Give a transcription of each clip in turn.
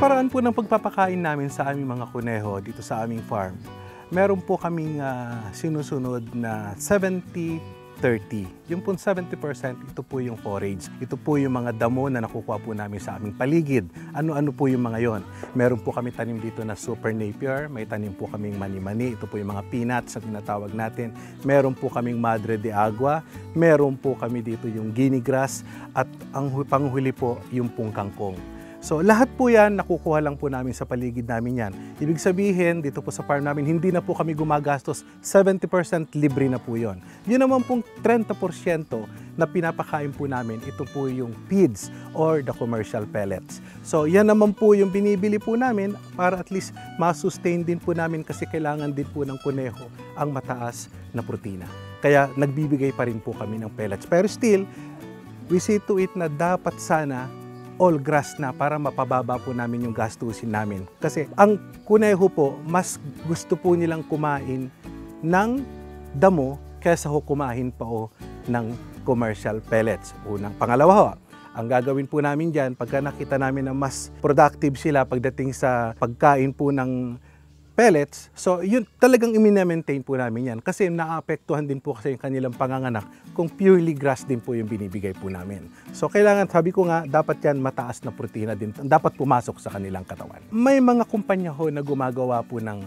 paraan po ng pagpapakain namin sa aming mga kuneho dito sa aming farm, meron po kaming ah, sinusunod na 70-30. Yung po 70%, ito po yung forage. Ito po yung mga damo na nakukuha po namin sa aming paligid. Ano-ano po yung mga yon? Meron po kami tanim dito na super napier, may tanim po kaming mani-mani, ito po yung mga peanuts na tinatawag natin. Meron po kaming madre de agua, meron po kami dito yung guinea grass, at ang hu- panghuli po yung pong kangkong. So lahat po yan, nakukuha lang po namin sa paligid namin yan. Ibig sabihin, dito po sa farm namin, hindi na po kami gumagastos, 70% libre na po yon. Yun naman pong 30% na pinapakain po namin, ito po yung feeds or the commercial pellets. So yan naman po yung binibili po namin para at least ma-sustain din po namin kasi kailangan din po ng kuneho ang mataas na protina. Kaya nagbibigay pa rin po kami ng pellets. Pero still, we see to it na dapat sana all grass na para mapababa po namin yung gastusin namin. Kasi ang kuneho po, mas gusto po nilang kumain ng damo kaysa ho kumain pa o ng commercial pellets. Unang pangalawa ho, ang gagawin po namin dyan, pagka nakita namin na mas productive sila pagdating sa pagkain po ng pellets, so yun talagang i-maintain po namin yan kasi naapektuhan din po kasi yung kanilang panganganak kung purely grass din po yung binibigay po namin. So kailangan, sabi ko nga, dapat yan mataas na protina din, dapat pumasok sa kanilang katawan. May mga kumpanya ho na gumagawa po ng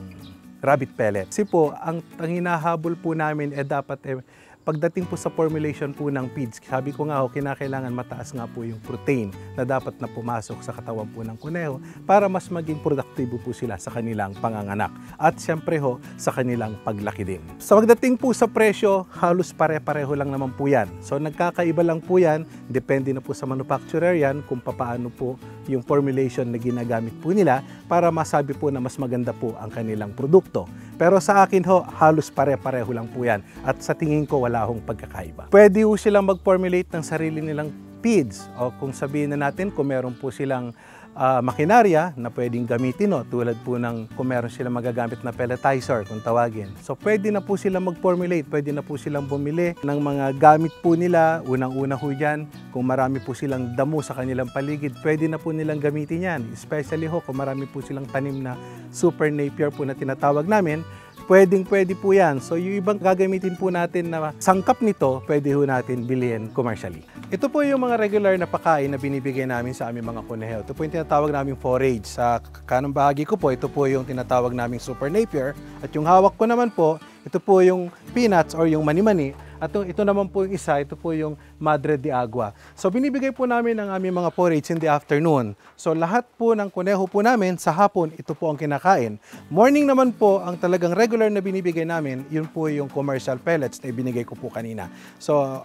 rabbit pellet. Kasi po, ang, ang hinahabol po namin eh dapat eh, pagdating po sa formulation po ng feeds, sabi ko nga ho, kinakailangan mataas nga po yung protein na dapat na pumasok sa katawan po ng kuneho para mas maging produktibo po sila sa kanilang panganganak. At siyempre ho, sa kanilang paglaki din. Sa pagdating po sa presyo, halos pare-pareho lang naman po yan. So nagkakaiba lang po yan, depende na po sa manufacturer yan kung papaano po yung formulation na ginagamit po nila para masabi po na mas maganda po ang kanilang produkto. Pero sa akin ho, halos pare-pareho lang po yan. At sa tingin ko, wala hong pagkakaiba. Pwede ho silang mag-formulate ng sarili nilang feeds. O kung sabihin na natin, kung meron po silang ah, makinarya na pwedeng gamitin, no? tulad po ng kung meron silang magagamit na pelletizer, kung tawagin. So pwede na po silang mag-formulate, pwede na po silang bumili ng mga gamit po nila. Unang-una ho dyan, kung marami po silang damo sa kanilang paligid, pwede na po nilang gamitin yan. Especially ho, kung marami po silang tanim na super napier po na tinatawag namin, pwedeng pwede po yan. So yung ibang gagamitin po natin na sangkap nito, pwede ho natin bilhin commercially. Ito po yung mga regular na pakain na binibigay namin sa aming mga kuneho. Ito po yung tinatawag naming forage. Sa kanang bahagi ko po, ito po yung tinatawag naming super napier. At yung hawak ko naman po, ito po yung peanuts or yung mani-mani. At ito, naman po yung isa, ito po yung Madre de Agua. So binibigay po namin ang aming mga porridge in the afternoon. So lahat po ng kuneho po namin sa hapon, ito po ang kinakain. Morning naman po, ang talagang regular na binibigay namin, yun po yung commercial pellets na ibinigay ko po kanina. So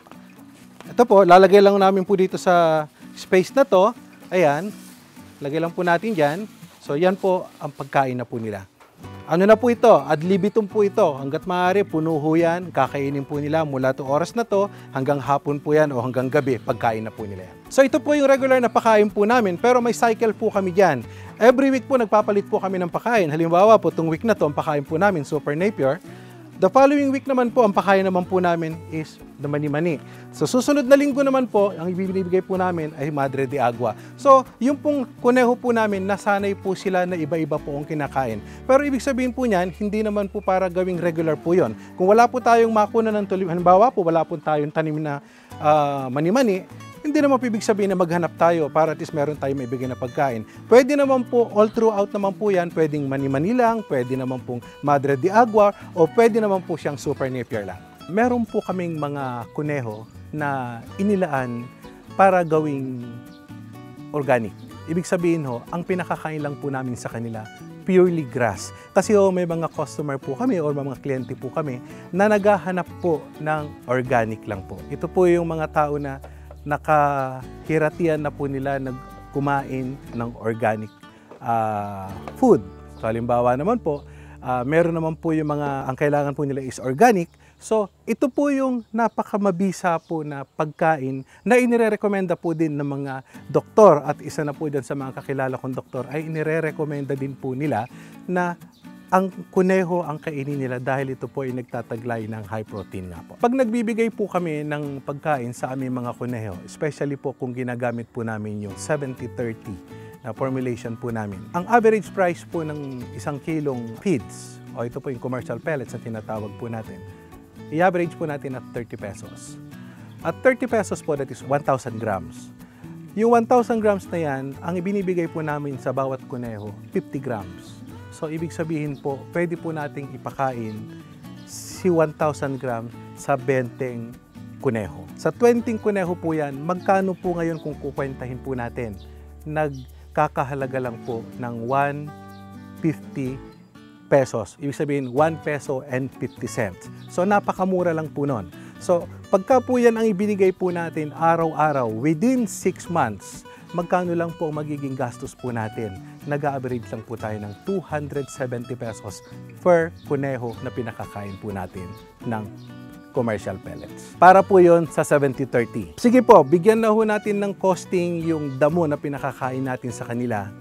ito po, lalagay lang namin po dito sa space na to. Ayan, lagay lang po natin dyan. So yan po ang pagkain na po nila. Ano na po ito? Ad libitum po ito. Hanggat maaari, puno ho yan. Kakainin po nila mula to oras na to hanggang hapon po yan o hanggang gabi. Pagkain na po nila yan. So ito po yung regular na pakain po namin pero may cycle po kami dyan. Every week po nagpapalit po kami ng pakain. Halimbawa po, itong week na to, ang pakain po namin, Super Napier. The following week naman po, ang pakain naman po namin is the mani-mani. So susunod na linggo naman po, ang ibibigay po namin ay Madre de Agua. So yung pong kuneho po namin, nasanay po sila na iba-iba po ang kinakain. Pero ibig sabihin po niyan, hindi naman po para gawing regular po yon. Kung wala po tayong makuna ng tulim, halimbawa po, wala po tayong tanim na ah, mani-mani, hindi naman ibig sabihin na maghanap tayo para at least meron tayong maibigay na pagkain. Pwede naman po, all throughout naman po yan, pwedeng mani-mani lang, pwede naman pong Madre de Agua, o pwede naman po siyang Super Napier lang. Meron po kaming mga kuneho na inilaan para gawing organic. Ibig sabihin ho, ang pinakakain lang po namin sa kanila, purely grass. Kasi ho, may mga customer po kami or mga kliyente po kami na naghahanap po ng organic lang po. Ito po yung mga tao na nakahiratian na po nila nagkumain ng organic ah, food. So halimbawa naman po, ah, meron naman po yung mga, ang kailangan po nila is organic. So ito po yung napakamabisa po na pagkain na inirerekomenda po din ng mga doktor at isa na po dyan sa mga kakilala kong doktor ay inirerekomenda din po nila na ang kuneho ang kainin nila dahil ito po ay nagtataglay ng high protein nga po. Pag nagbibigay po kami ng pagkain sa aming mga kuneho, especially po kung ginagamit po namin yung 70-30 na formulation po namin. Ang average price po ng isang kilong feeds, o ito po yung commercial pellets na tinatawag po natin, i-average po natin at 30 pesos. At 30 pesos po, that is 1,000 grams. Yung 1,000 grams na yan, ang ibinibigay po namin sa bawat kuneho, 50 grams. So, ibig sabihin po, pwede po nating ipakain si 1,000 grams sa 20 kuneho. Sa 20 kuneho po yan, magkano po ngayon kung kukwentahin po natin? Nagkakahalaga lang po ng 150 pesos. Ibig sabihin, 1 peso and 50 cents. So, napakamura lang po nun. So, pagka po yan ang ibinigay po natin araw-araw, within 6 months, magkano lang po ang magiging gastos po natin? Nag-average lang po tayo ng 270 pesos per kuneho na pinakakain po natin ng commercial pellets. Para po yon sa 70-30. Sige po, bigyan na ho natin ng costing yung damo na pinakakain natin sa kanila.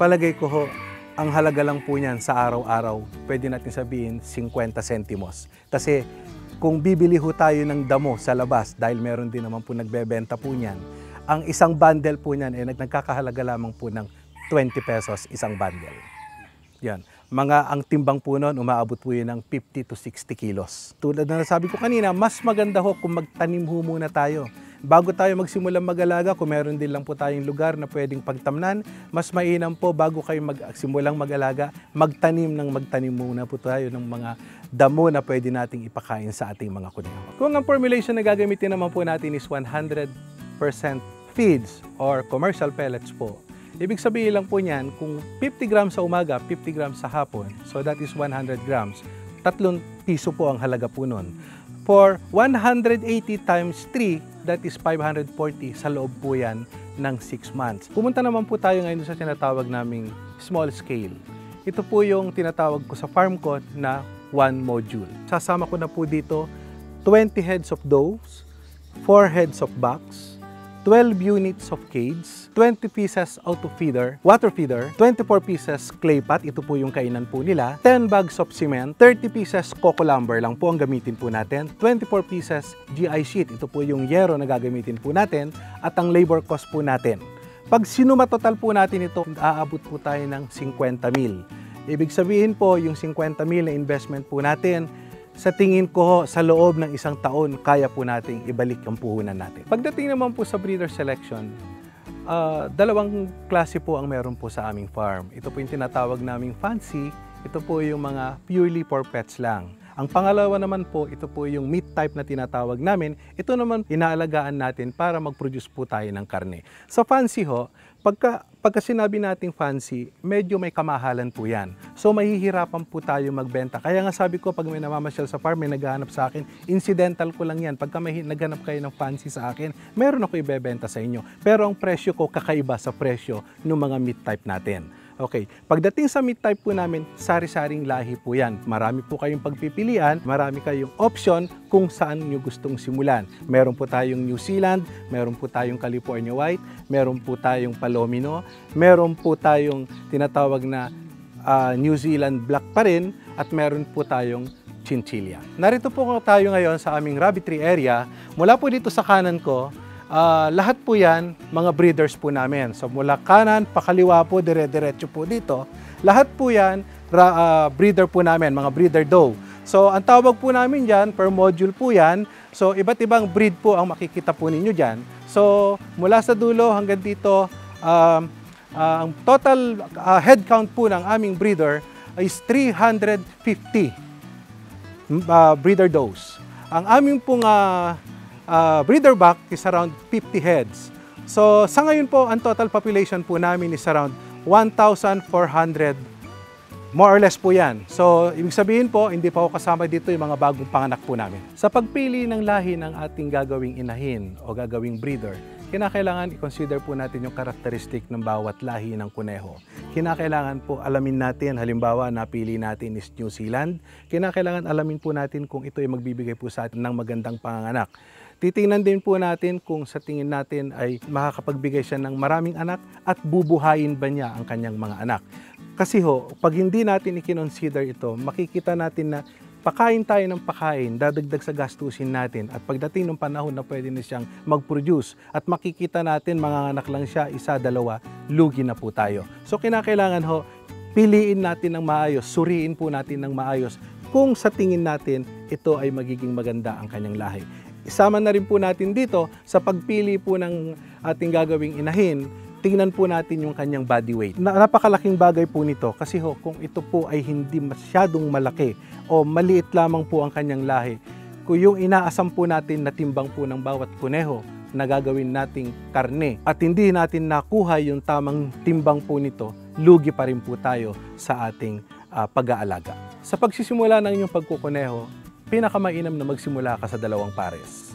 Palagay ko ho, ang halaga lang po niyan sa araw-araw, pwede natin sabihin 50 centimos. Kasi kung bibili ho tayo ng damo sa labas, dahil meron din naman po nagbebenta po niyan, ang isang bundle po niyan ay nagkakahalaga lamang po ng 20 pesos isang bundle. Yan. Mga ang timbang po noon, umaabot po yun ng 50 to 60 kilos. Tulad na nasabi ko kanina, mas maganda ho kung magtanim ho muna tayo. Bago tayo magsimulang mag-alaga, kung meron din lang po tayong lugar na pwedeng pagtamnan, mas mainam po bago kayo magsimulang mag-alaga, magtanim ng magtanim muna po tayo ng mga damo na pwede nating ipakain sa ating mga kuneho. Kung ang formulation na gagamitin naman po natin is 100% feeds or commercial pellets po, Ibig sabihin lang po niyan, kung 50 grams sa umaga, 50 grams sa hapon, so that is 100 grams, tatlong piso po ang halaga po nun. For 180 times 3, that is 540 sa loob po yan ng 6 months. Pumunta naman po tayo ngayon sa tinatawag naming small scale. Ito po yung tinatawag ko sa farm ko na one module. Sasama ko na po dito 20 heads of does, 4 heads of bucks, 12 units of cage, 20 pieces auto feeder, water feeder, 24 pieces clay pot, ito po yung kainan po nila, 10 bags of cement, 30 pieces coco lumber lang po ang gamitin po natin, 24 pieces GI sheet, ito po yung yero na gagamitin po natin, at ang labor cost po natin. Pag sinuma total po natin ito, aabot po tayo ng 50 mil. Ibig sabihin po, yung 50 mil na investment po natin, sa tingin ko sa loob ng isang taon, kaya po nating ibalik ang puhunan natin. Pagdating naman po sa breeder selection, uh, dalawang klase po ang meron po sa aming farm. Ito po yung tinatawag naming fancy, ito po yung mga purely for pets lang. Ang pangalawa naman po, ito po yung meat type na tinatawag namin. Ito naman inaalagaan natin para mag-produce po tayo ng karne. Sa fancy ho, pagka, pagka sinabi nating fancy, medyo may kamahalan po yan. So mahihirapan po tayo magbenta. Kaya nga sabi ko, pag may namamasyal sa farm, may naghahanap sa akin, incidental ko lang yan. Pagka may naghanap kayo ng fancy sa akin, meron ako ibebenta sa inyo. Pero ang presyo ko kakaiba sa presyo ng mga meat type natin. Okay, pagdating sa meat type po namin, sari-saring lahi po yan. Marami po kayong pagpipilian, marami kayong option kung saan nyo gustong simulan. Meron po tayong New Zealand, meron po tayong California White, meron po tayong Palomino, meron po tayong tinatawag na uh, New Zealand Black pa rin, at meron po tayong Chinchilla. Narito po tayo ngayon sa aming rabbitry area. Mula po dito sa kanan ko, Uh, lahat po yan, mga breeders po namin. So mula kanan, pakaliwa po, dire-diretso po dito. Lahat po yan, ra, uh, breeder po namin, mga breeder doe. So ang tawag po namin dyan, per module po yan. So iba't ibang breed po ang makikita po ninyo dyan. So mula sa dulo hanggang dito, um, uh, ang total uh, head count po ng aming breeder is 350 uh, breeder does. Ang aming pong uh, uh, breeder buck is around 50 heads. So sa ngayon po, ang total population po namin is around 1,400 More or less po yan. So, ibig sabihin po, hindi pa ako kasama dito yung mga bagong panganak po namin. Sa pagpili ng lahi ng ating gagawing inahin o gagawing breeder, kinakailangan i-consider po natin yung karakteristik ng bawat lahi ng kuneho. Kinakailangan po alamin natin, halimbawa napili natin is New Zealand, kinakailangan alamin po natin kung ito ay magbibigay po sa atin ng magandang panganak. Titingnan din po natin kung sa tingin natin ay makakapagbigay siya ng maraming anak at bubuhayin ba niya ang kanyang mga anak. Kasi ho, pag hindi natin i-consider ito, makikita natin na pakain tayo ng pakain, dadagdag sa gastusin natin at pagdating ng panahon na pwede na siyang mag-produce at makikita natin mga anak lang siya, isa, dalawa, lugi na po tayo. So kinakailangan ho, piliin natin ng maayos, suriin po natin ng maayos kung sa tingin natin ito ay magiging maganda ang kanyang lahi. Isama na rin po natin dito sa pagpili po ng ating gagawing inahin, tingnan po natin yung kanyang body weight. Na, napakalaking bagay po nito kasi ho, kung ito po ay hindi masyadong malaki o maliit lamang po ang kanyang lahi, kung yung inaasam po natin na timbang po ng bawat kuneho na gagawin nating karne at hindi natin nakuha yung tamang timbang po nito, lugi pa rin po tayo sa ating uh, pag-aalaga. Sa pagsisimula ng inyong pagkukuneho, pinakamainam na magsimula ka sa dalawang pares.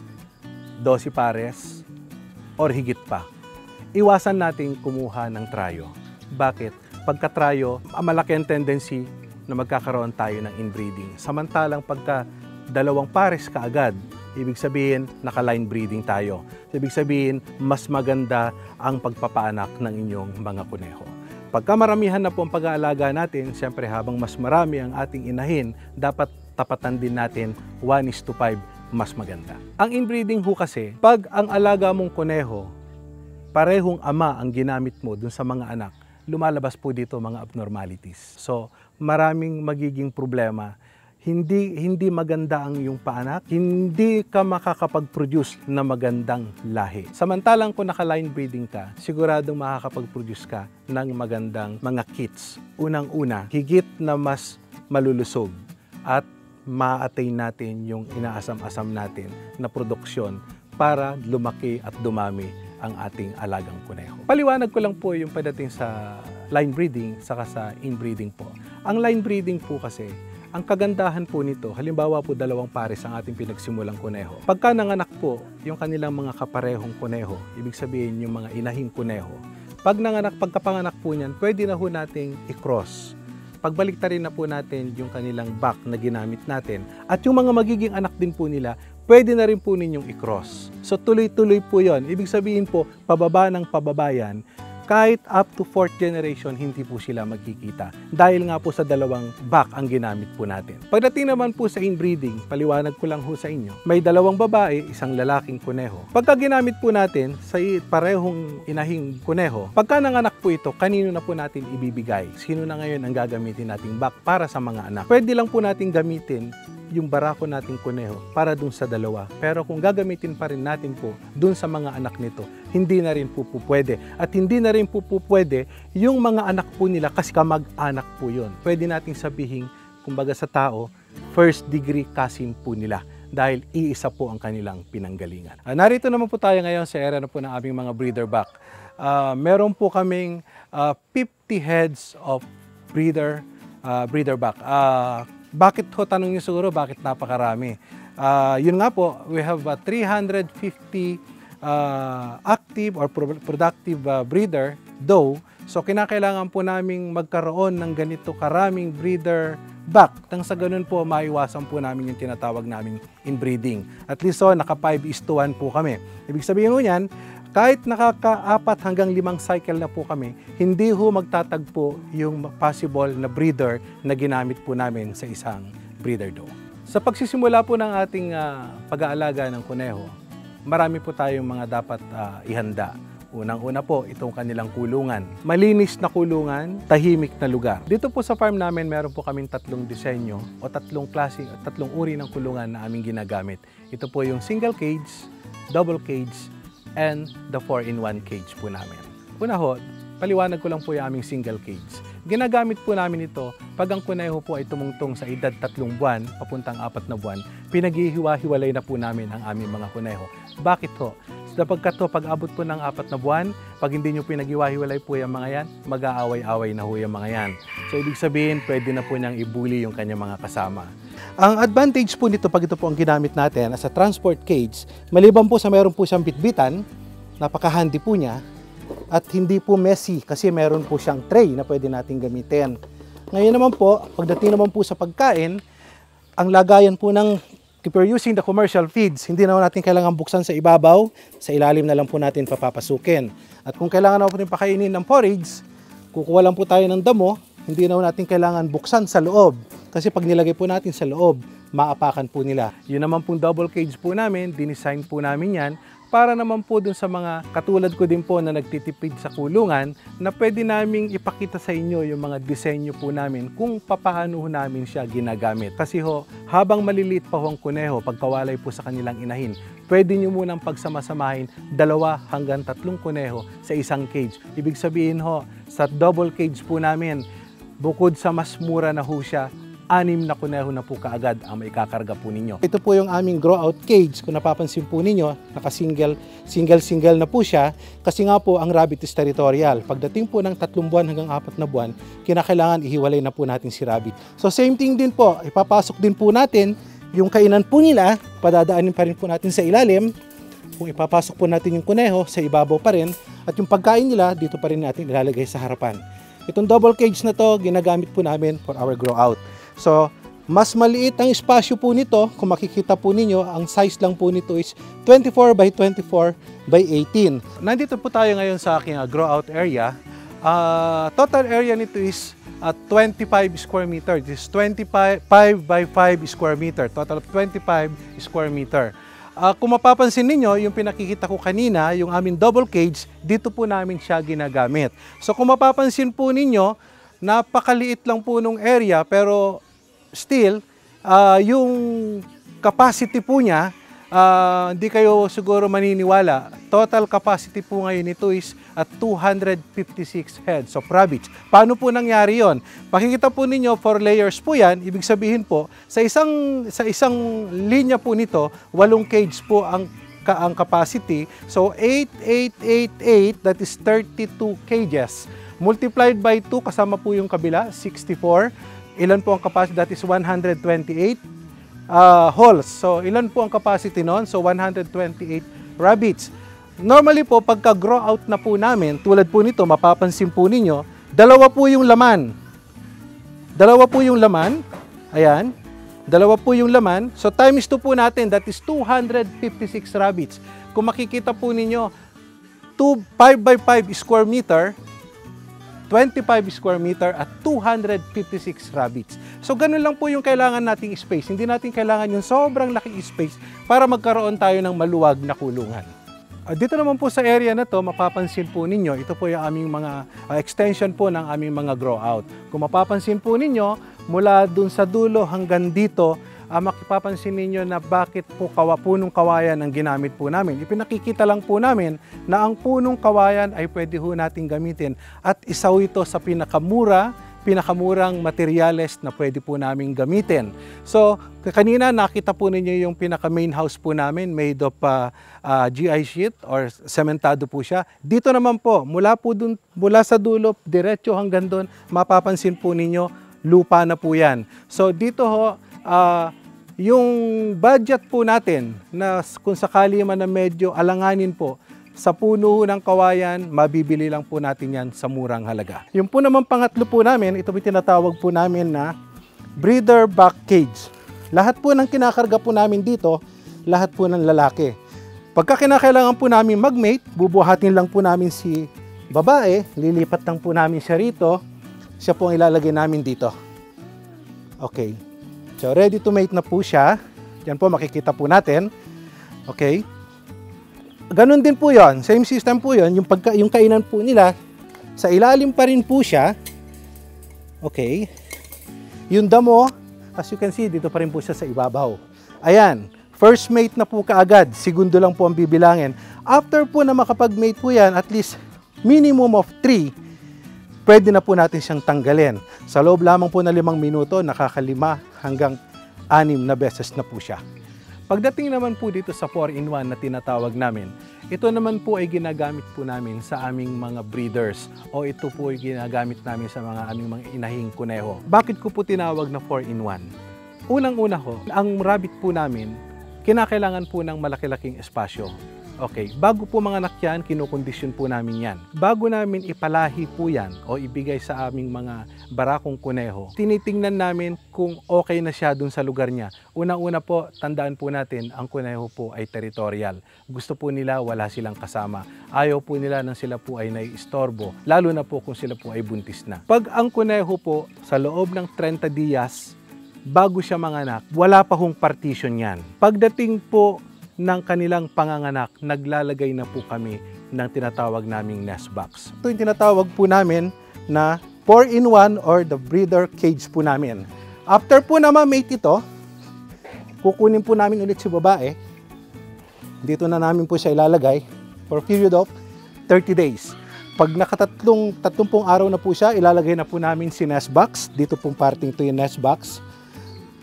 12 pares or higit pa. Iwasan nating kumuha ng trayo. Bakit? Pagka trayo, malaki ang tendency na magkakaroon tayo ng inbreeding. Samantalang pagka dalawang pares kaagad, ibig sabihin naka-line breeding tayo. Ibig sabihin, mas maganda ang pagpapaanak ng inyong mga kuneho. Pagka maramihan na po ang pag-aalaga natin, siyempre habang mas marami ang ating inahin, dapat tapatan din natin 1 is to 5 mas maganda. Ang inbreeding ho kasi, pag ang alaga mong kuneho, parehong ama ang ginamit mo dun sa mga anak, lumalabas po dito mga abnormalities. So, maraming magiging problema hindi hindi maganda ang iyong paanak, hindi ka makakapag-produce na magandang lahi. Samantalang kung naka-line breeding ka, siguradong makakapag-produce ka ng magandang mga kits. Unang-una, higit na mas malulusog at ma-attain natin yung inaasam-asam natin na produksyon para lumaki at dumami ang ating alagang kuneho. Paliwanag ko lang po yung pagdating sa line breeding saka sa inbreeding po. Ang line breeding po kasi ang kagandahan po nito, halimbawa po dalawang pares ang ating pinagsimulang kuneho. Pagka nanganak po yung kanilang mga kaparehong kuneho, ibig sabihin yung mga inahing kuneho, pag nanganak, pagkapanganak po niyan, pwede na ho nating i-cross. Pagbalik rin na po natin yung kanilang back na ginamit natin at yung mga magiging anak din po nila, pwede na rin po ninyong i-cross. So tuloy-tuloy po yon. Ibig sabihin po, pababa ng pababayan, kahit up to fourth generation, hindi po sila magkikita. Dahil nga po sa dalawang back ang ginamit po natin. Pagdating naman po sa inbreeding, paliwanag ko lang ho sa inyo, may dalawang babae, isang lalaking kuneho. Pagka ginamit po natin sa parehong inahing kuneho, pagka nanganak po ito, kanino na po natin ibibigay? Sino na ngayon ang gagamitin nating back para sa mga anak? Pwede lang po natin gamitin yung barako nating kuneho para dun sa dalawa. Pero kung gagamitin pa rin natin po dun sa mga anak nito, hindi na rin po, po pwede. At hindi na rin po, po pwede yung mga anak po nila kasi kamag-anak po yun. Pwede nating sabihin, kumbaga sa tao, first degree kasim po nila dahil iisa po ang kanilang pinanggalingan. Uh, narito naman po tayo ngayon sa area na po ng aming mga breeder back. Uh, meron po kaming uh, 50 heads of breeder uh, breeder back. Uh, bakit ho, tanong niyo siguro, bakit napakarami? Uh, yun nga po, we have uh, 350 uh, active or productive uh, breeder doe. So kinakailangan po naming magkaroon ng ganito karaming breeder back. Nang sa ganun po, maiwasan po namin yung tinatawag naming inbreeding. At least so, naka 5 is to 1 po kami. Ibig sabihin mo yan, kahit nakaka-apat hanggang limang cycle na po kami, hindi ho magtatagpo yung possible na breeder na ginamit po namin sa isang breeder doe. Sa pagsisimula po ng ating uh, pag-aalaga ng kuneho, marami po tayong mga dapat uh, ihanda. Unang-una po, itong kanilang kulungan. Malinis na kulungan, tahimik na lugar. Dito po sa farm namin, meron po kaming tatlong disenyo o tatlong klase, tatlong uri ng kulungan na aming ginagamit. Ito po yung single cage, double cage, and the 4-in-1 cage po namin. Una ho, paliwanag ko lang po yung aming single cage. Ginagamit po namin ito pag ang kuneho po ay tumungtong sa edad tatlong buwan, papuntang apat na buwan, pinaghihiwa-hiwalay na po namin ang aming mga kuneho. Bakit ho? Sapagkat to, pag abot po ng apat na buwan, pag hindi nyo pinaghiwa-hiwalay po yung mga yan, mag-aaway-away na ho yung mga yan. So, ibig sabihin, pwede na po niyang ibuli yung kanyang mga kasama. Ang advantage po nito pag ito po ang ginamit natin as a transport cage, maliban po sa meron po siyang bitbitan, napaka-handy po niya, at hindi po messy kasi meron po siyang tray na pwede natin gamitin. Ngayon naman po, pagdating naman po sa pagkain, ang lagayan po ng if you're using the commercial feeds, hindi naman natin kailangan buksan sa ibabaw, sa ilalim na lang po natin papapasukin. At kung kailangan naman po pakainin ng porridge, kukuha lang po tayo ng damo, hindi naman natin kailangan buksan sa loob. Kasi pag nilagay po natin sa loob, maapakan po nila. Yun naman pong double cage po namin, dinesign po namin yan para naman po dun sa mga katulad ko din po na nagtitipid sa kulungan na pwede naming ipakita sa inyo yung mga disenyo po namin kung papaano namin siya ginagamit. Kasi ho, habang maliliit pa ho ang kuneho, pagkawalay po sa kanilang inahin, pwede nyo munang pagsamasamahin dalawa hanggang tatlong kuneho sa isang cage. Ibig sabihin ho, sa double cage po namin, bukod sa mas mura na ho siya, anim na kuneho na po kaagad ang may kakarga po ninyo. Ito po yung aming grow out cage. Kung napapansin po ninyo, naka-single, single-single na po siya. Kasi nga po, ang rabbit is territorial. Pagdating po ng tatlong buwan hanggang apat na buwan, kinakailangan ihiwalay na po natin si rabbit. So same thing din po, ipapasok din po natin yung kainan po nila, padadaanin pa rin po natin sa ilalim. Kung ipapasok po natin yung kuneho, sa ibabaw pa rin. At yung pagkain nila, dito pa rin natin ilalagay sa harapan. Itong double cage na to, ginagamit po namin for our grow out. So, mas maliit ang espasyo po nito. Kung makikita po ninyo, ang size lang po nito is 24 by 24 by 18. Nandito po tayo ngayon sa aking uh, grow out area. Uh, total area nito is uh, 25 square meter. This is 25 by 5 square meter. Total of 25 square meter. Uh, kung mapapansin ninyo, yung pinakikita ko kanina, yung aming double cage, dito po namin siya ginagamit. So kung mapapansin po ninyo, napakaliit lang po nung area pero still, uh, yung capacity po niya, uh, hindi kayo siguro maniniwala. Total capacity po ngayon nito is at 256 heads of rabbits. Paano po nangyari yon? Pakikita po ninyo, four layers po yan. Ibig sabihin po, sa isang, sa isang linya po nito, walong cage po ang ka ang capacity. So 8888 that is 32 cages multiplied by 2 kasama po yung kabila 64. Ilan po ang capacity? That is 128 uh, halls. So ilan po ang capacity noon? So 128 rabbits. Normally po pagka grow out na po namin, tulad po nito, mapapansin po ninyo, dalawa po yung laman. Dalawa po yung laman. Ayan. Dalawa po yung laman. So times 2 po natin, that is 256 rabbits. Kung makikita po ninyo, 2, 5 by 5 square meter, 25 square meter at 256 rabbits. So ganun lang po yung kailangan nating space. Hindi natin kailangan yung sobrang laki space para magkaroon tayo ng maluwag na kulungan. Uh, dito naman po sa area na to, mapapansin po ninyo, ito po yung aming mga uh, extension po ng aming mga grow out. Kung mapapansin po ninyo, mula dun sa dulo hanggang dito, uh, makipapansin ninyo na bakit po kawa, punong kawayan ang ginamit po namin. Ipinakikita lang po namin na ang punong kawayan ay pwede ho natin gamitin at isaw ito sa pinakamura pinakamurang materyales na pwede po namin gamitin. So, kanina nakita po ninyo yung pinaka main house po namin made of uh, uh, GI sheet or sementado po siya. Dito naman po, mula po dun, mula sa dulo, diretso hanggang doon, mapapansin po ninyo, lupa na po yan. So, dito ho, uh, yung budget po natin na kung sakali man na medyo alanganin po, sa puno ng kawayan, mabibili lang po natin yan sa murang halaga. Yung po naman pangatlo po namin, ito po tinatawag po namin na breeder back cage. Lahat po ng kinakarga po namin dito, lahat po ng lalaki. Pagka kinakailangan po namin magmate, bubuhatin lang po namin si babae, lilipat lang po namin siya rito, siya po ang ilalagay namin dito. Okay. So ready to mate na po siya. Yan po makikita po natin. Okay. Ganon din po 'yon. Same system po 'yon. Yung pagka yung kainan po nila sa ilalim pa rin po siya. Okay. Yung damo, as you can see, dito pa rin po siya sa ibabaw. Ayan. First mate na po kaagad. Segundo lang po ang bibilangin. After po na makapag-mate po yan, at least minimum of 3, pwede na po natin siyang tanggalin. Sa loob lamang po na limang minuto, nakakalima hanggang anim na beses na po siya. Pagdating naman po dito sa 4-in-1 na tinatawag namin, ito naman po ay ginagamit po namin sa aming mga breeders o ito po ay ginagamit namin sa mga aming mga inahing kuneho. Bakit ko po tinawag na 4-in-1? Unang-una ho, ang rabbit po namin, kinakailangan po ng malaki-laking espasyo Okay, bago po mga anak yan, kinukondisyon po namin yan. Bago namin ipalahi po yan o ibigay sa aming mga barakong kuneho, tinitingnan namin kung okay na siya dun sa lugar niya. Una-una po, tandaan po natin, ang kuneho po ay territorial. Gusto po nila wala silang kasama. Ayaw po nila nang sila po ay naiistorbo, lalo na po kung sila po ay buntis na. Pag ang kuneho po sa loob ng 30 dias bago siya manganak, wala pa hong partition yan. Pagdating po ng kanilang panganganak, naglalagay na po kami ng tinatawag naming nest box. Ito yung tinatawag po namin na 4-in-1 or the breeder cage po namin. After po na ma-mate ito, kukunin po namin ulit si babae. Dito na namin po siya ilalagay for a period of 30 days. Pag nakatatlong 30 araw na po siya, ilalagay na po namin si nest box. Dito pong parting to yung nest box.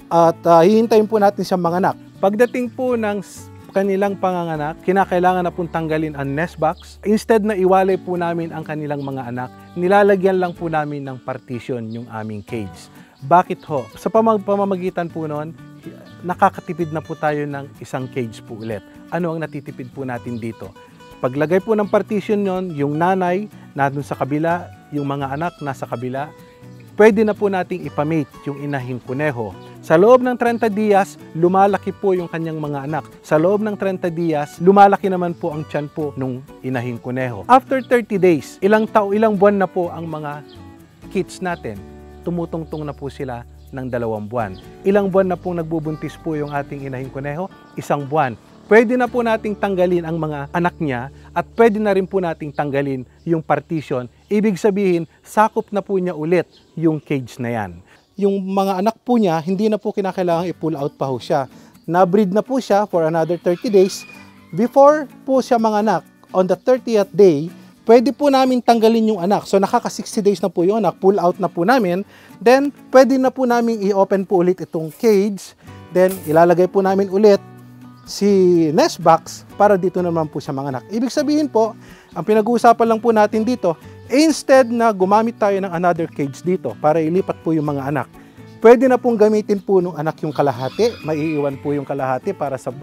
At uh, hihintayin po natin siyang manganak. Pagdating po ng kanilang panganganak, kinakailangan na pong tanggalin ang nest box. Instead na iwalay po namin ang kanilang mga anak, nilalagyan lang po namin ng partition yung aming cage. Bakit ho? Sa pamamagitan po noon, nakakatipid na po tayo ng isang cage po ulit. Ano ang natitipid po natin dito? Paglagay po ng partition yon, yung nanay nandun sa kabila, yung mga anak nasa kabila, pwede na po nating ipamate yung inahing kuneho. Sa loob ng 30 dias, lumalaki po yung kanyang mga anak. Sa loob ng 30 dias, lumalaki naman po ang tiyan po nung inahing kuneho. After 30 days, ilang tao, ilang buwan na po ang mga kids natin. Tumutungtong na po sila ng dalawang buwan. Ilang buwan na pong nagbubuntis po yung ating inahing kuneho? Isang buwan. Pwede na po nating tanggalin ang mga anak niya at pwede na rin po nating tanggalin yung partition. Ibig sabihin, sakop na po niya ulit yung cage na yan. Yung mga anak po niya, hindi na po kinakailangan i-pull out pa ho siya. Na-breed na po siya for another 30 days. Before po siya mga anak, on the 30th day, pwede po namin tanggalin yung anak. So nakaka 60 days na po yung anak, pull out na po namin. Then pwede na po namin i-open po ulit itong cage. Then ilalagay po namin ulit si nest box para dito naman po siya mga anak. Ibig sabihin po, ang pinag-uusapan lang po natin dito, instead na gumamit tayo ng another cage dito para ilipat po yung mga anak, pwede na pong gamitin po ng anak yung kalahati, maiiwan po yung kalahati para sa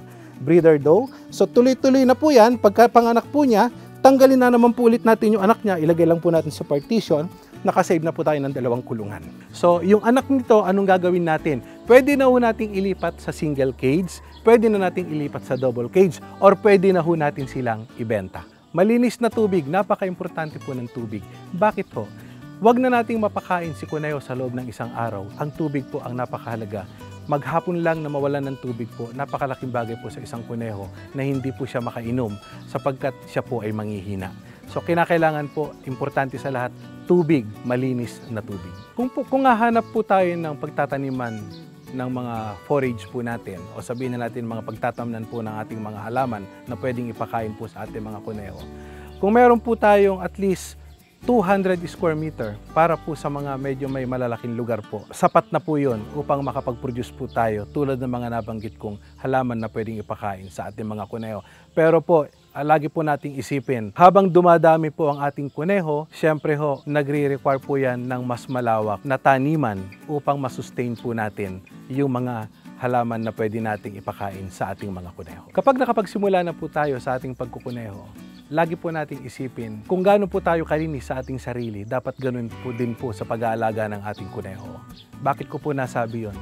breeder doe. So tuloy-tuloy na po yan, pagka panganak po niya, tanggalin na naman po ulit natin yung anak niya, ilagay lang po natin sa partition, nakasave na po tayo ng dalawang kulungan. So, yung anak nito, anong gagawin natin? Pwede na ho nating ilipat sa single cage, pwede na nating ilipat sa double cage, or pwede na ho natin silang ibenta. Malinis na tubig, napaka-importante po ng tubig. Bakit po? Huwag na nating mapakain si Kuneo sa loob ng isang araw. Ang tubig po ang napakahalaga. Maghapon lang na mawalan ng tubig po, napakalaking bagay po sa isang kuneho na hindi po siya makainom sapagkat siya po ay manghihina. So kinakailangan po, importante sa lahat, tubig, malinis na tubig. Kung, po, kung hahanap po tayo ng pagtataniman ng mga forage po natin o sabihin na natin mga pagtatamnan po ng ating mga halaman na pwedeng ipakain po sa ating mga kuneho. Kung meron po tayong at least 200 square meter para po sa mga medyo may malalaking lugar po. Sapat na po yun upang makapag-produce po tayo tulad ng mga nabanggit kong halaman na pwedeng ipakain sa ating mga kuneho. Pero po, lagi po nating isipin, habang dumadami po ang ating kuneho, syempre ho, nagre-require po yan ng mas malawak na taniman upang masustain po natin yung mga halaman na pwede nating ipakain sa ating mga kuneho. Kapag nakapagsimula na po tayo sa ating pagkukuneho, lagi po nating isipin kung gaano po tayo kalinis sa ating sarili, dapat ganun po din po sa pag-aalaga ng ating kuneho. Bakit ko po nasabi yon?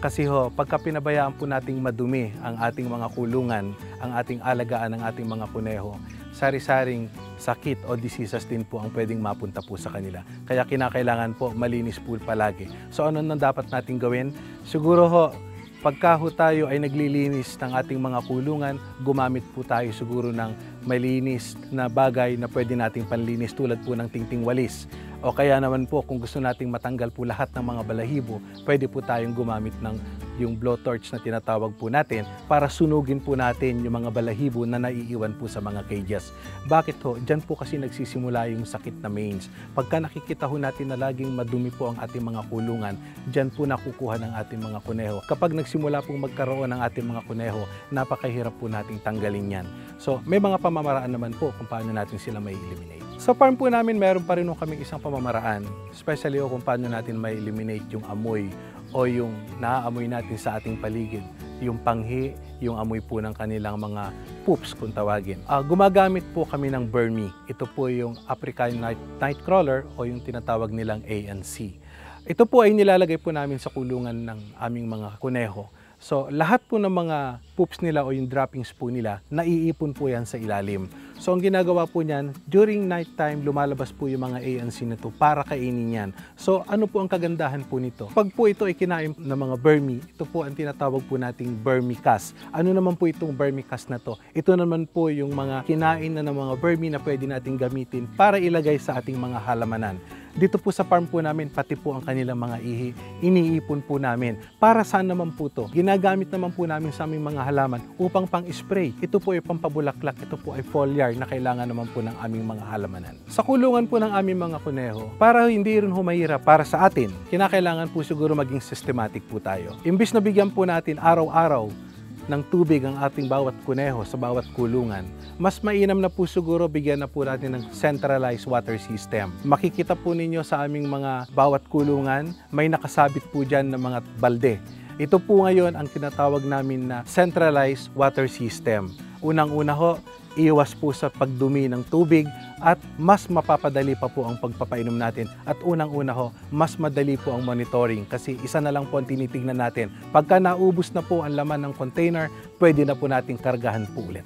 Kasi ho, pagka pinabayaan po nating madumi ang ating mga kulungan, ang ating alagaan ng ating mga kuneho, sari-saring sakit o diseases din po ang pwedeng mapunta po sa kanila. Kaya kinakailangan po malinis po palagi. So ano nang dapat nating gawin? Siguro ho, pagka ho tayo ay naglilinis ng ating mga kulungan, gumamit po tayo siguro ng malinis na bagay na pwede nating panlinis tulad po ng tingting walis. O kaya naman po kung gusto nating matanggal po lahat ng mga balahibo, pwede po tayong gumamit ng yung blowtorch na tinatawag po natin para sunugin po natin yung mga balahibo na naiiwan po sa mga cages. Bakit ho? Diyan po kasi nagsisimula yung sakit na mange. Pagka nakikita ho natin na laging madumi po ang ating mga kulungan, diyan po nakukuha ng ating mga kuneho. Kapag nagsimula pong magkaroon ng ating mga kuneho, napakahirap po nating tanggalin yan. So may mga pamamaraan naman po kung paano natin sila may eliminate. Sa farm po namin, meron pa rin kaming isang pamamaraan, especially kung paano natin may eliminate yung amoy o yung naaamoy natin sa ating paligid, yung panghi, yung amoy po ng kanilang mga poops kung tawagin. Ah, gumagamit po kami ng Burmy. Ito po yung African Night, Nightcrawler o yung tinatawag nilang ANC. Ito po ay nilalagay po namin sa kulungan ng aming mga kuneho. So, lahat po ng mga poops nila o yung droppings po nila, naiipon po yan sa ilalim. So ang ginagawa po niyan, during night time, lumalabas po yung mga ANC na to para kainin yan. So ano po ang kagandahan po nito? Pag po ito ay kinain ng mga vermi, ito po ang tinatawag po nating vermicast. Ano naman po itong vermicast na to? Ito naman po yung mga kinain na ng mga vermi na pwede nating gamitin para ilagay sa ating mga halamanan. Dito po sa farm po namin, pati po ang kanilang mga ihi, iniipon po namin. Para saan naman po to? Ginagamit naman po namin sa aming mga halaman upang pang-spray. Ito po ay pampabulaklak, ito po ay foliar na kailangan naman po ng aming mga halamanan. Sa kulungan po ng aming mga kuneho, para hindi rin humahira para sa atin, kinakailangan po siguro maging systematic po tayo. Imbis na bigyan po natin araw-araw ng tubig ang ating bawat kuneho sa bawat kulungan, mas mainam na po siguro bigyan na po natin ng centralized water system. Makikita po ninyo sa aming mga bawat kulungan, may nakasabit po dyan ng mga balde. Ito po ngayon ang tinatawag namin na centralized water system. Unang-una ho, iwas po sa pagdumi ng tubig at mas mapapadali pa po ang pagpapainom natin. At unang-una ho, mas madali po ang monitoring kasi isa na lang po ang tinitignan natin. Pagka naubos na po ang laman ng container, pwede na po nating kargahan po ulit.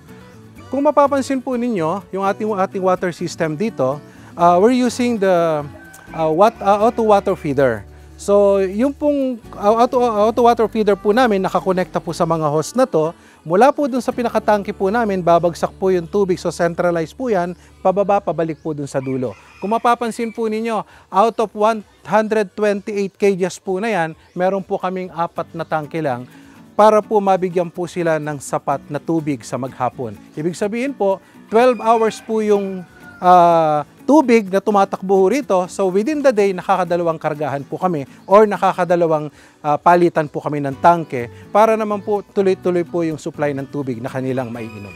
Kung mapapansin po ninyo, yung ating, ating water system dito, uh, we're using the uh, what, uh, auto water feeder. So, yung pong uh, auto, auto water feeder po namin, nakakonekta po sa mga hose na to. Mula po dun sa pinakatangke po namin, babagsak po yung tubig. So, centralized po yan, pababa, pabalik po dun sa dulo. Kung mapapansin po ninyo, out of 128 kgs po na yan, meron po kaming apat na tangke lang para po mabigyan po sila ng sapat na tubig sa maghapon. Ibig sabihin po, 12 hours po yung uh, tubig na tumatakbo rito. So within the day, nakakadalawang kargahan po kami or nakakadalawang uh, palitan po kami ng tangke para naman po tuloy-tuloy po yung supply ng tubig na kanilang maiinom.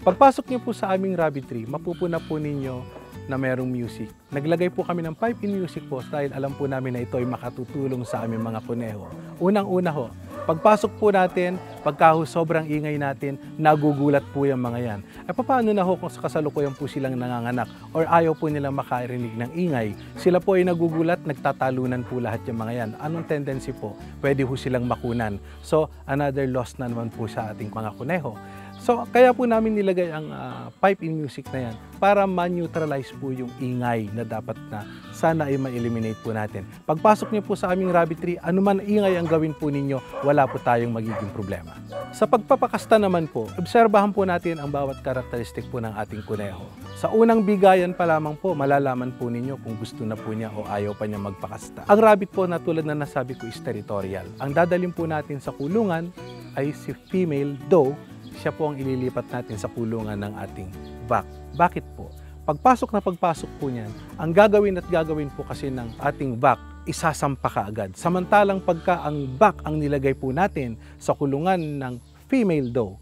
Pagpasok niyo po sa aming rabbit tree, mapupuna po ninyo na merong music. Naglagay po kami ng pipe in music po dahil alam po namin na ito ay makatutulong sa aming mga kuneho. Unang-una ho, pagpasok po natin, pagkaho sobrang ingay natin, nagugulat po yung mga yan. Ay paano na ho kung sa kasalukuyan po silang nanganganak or ayaw po nilang makarinig ng ingay? Sila po ay nagugulat, nagtatalunan po lahat yung mga yan. Anong tendency po? Pwede ho silang makunan. So, another loss na naman po sa ating mga kuneho. So, kaya po namin nilagay ang uh, pipe in music na yan para ma-neutralize po yung ingay na dapat na sana ay ma-eliminate po natin. Pagpasok niyo po sa aming rabbit tree, anuman ingay ang gawin po ninyo, wala po tayong magiging problema. Sa pagpapakasta naman po, obserbahan po natin ang bawat karakteristik po ng ating kuneho. Sa unang bigayan pa lamang po, malalaman po ninyo kung gusto na po niya o ayaw pa niya magpakasta. Ang rabbit po na tulad na nasabi ko is territorial. Ang dadalhin po natin sa kulungan ay si female doe siya po ang ililipat natin sa kulungan ng ating back. Bakit po? Pagpasok na pagpasok po niyan, ang gagawin at gagawin po kasi ng ating back, isasampa ka agad. Samantalang pagka ang back ang nilagay po natin sa kulungan ng female doe,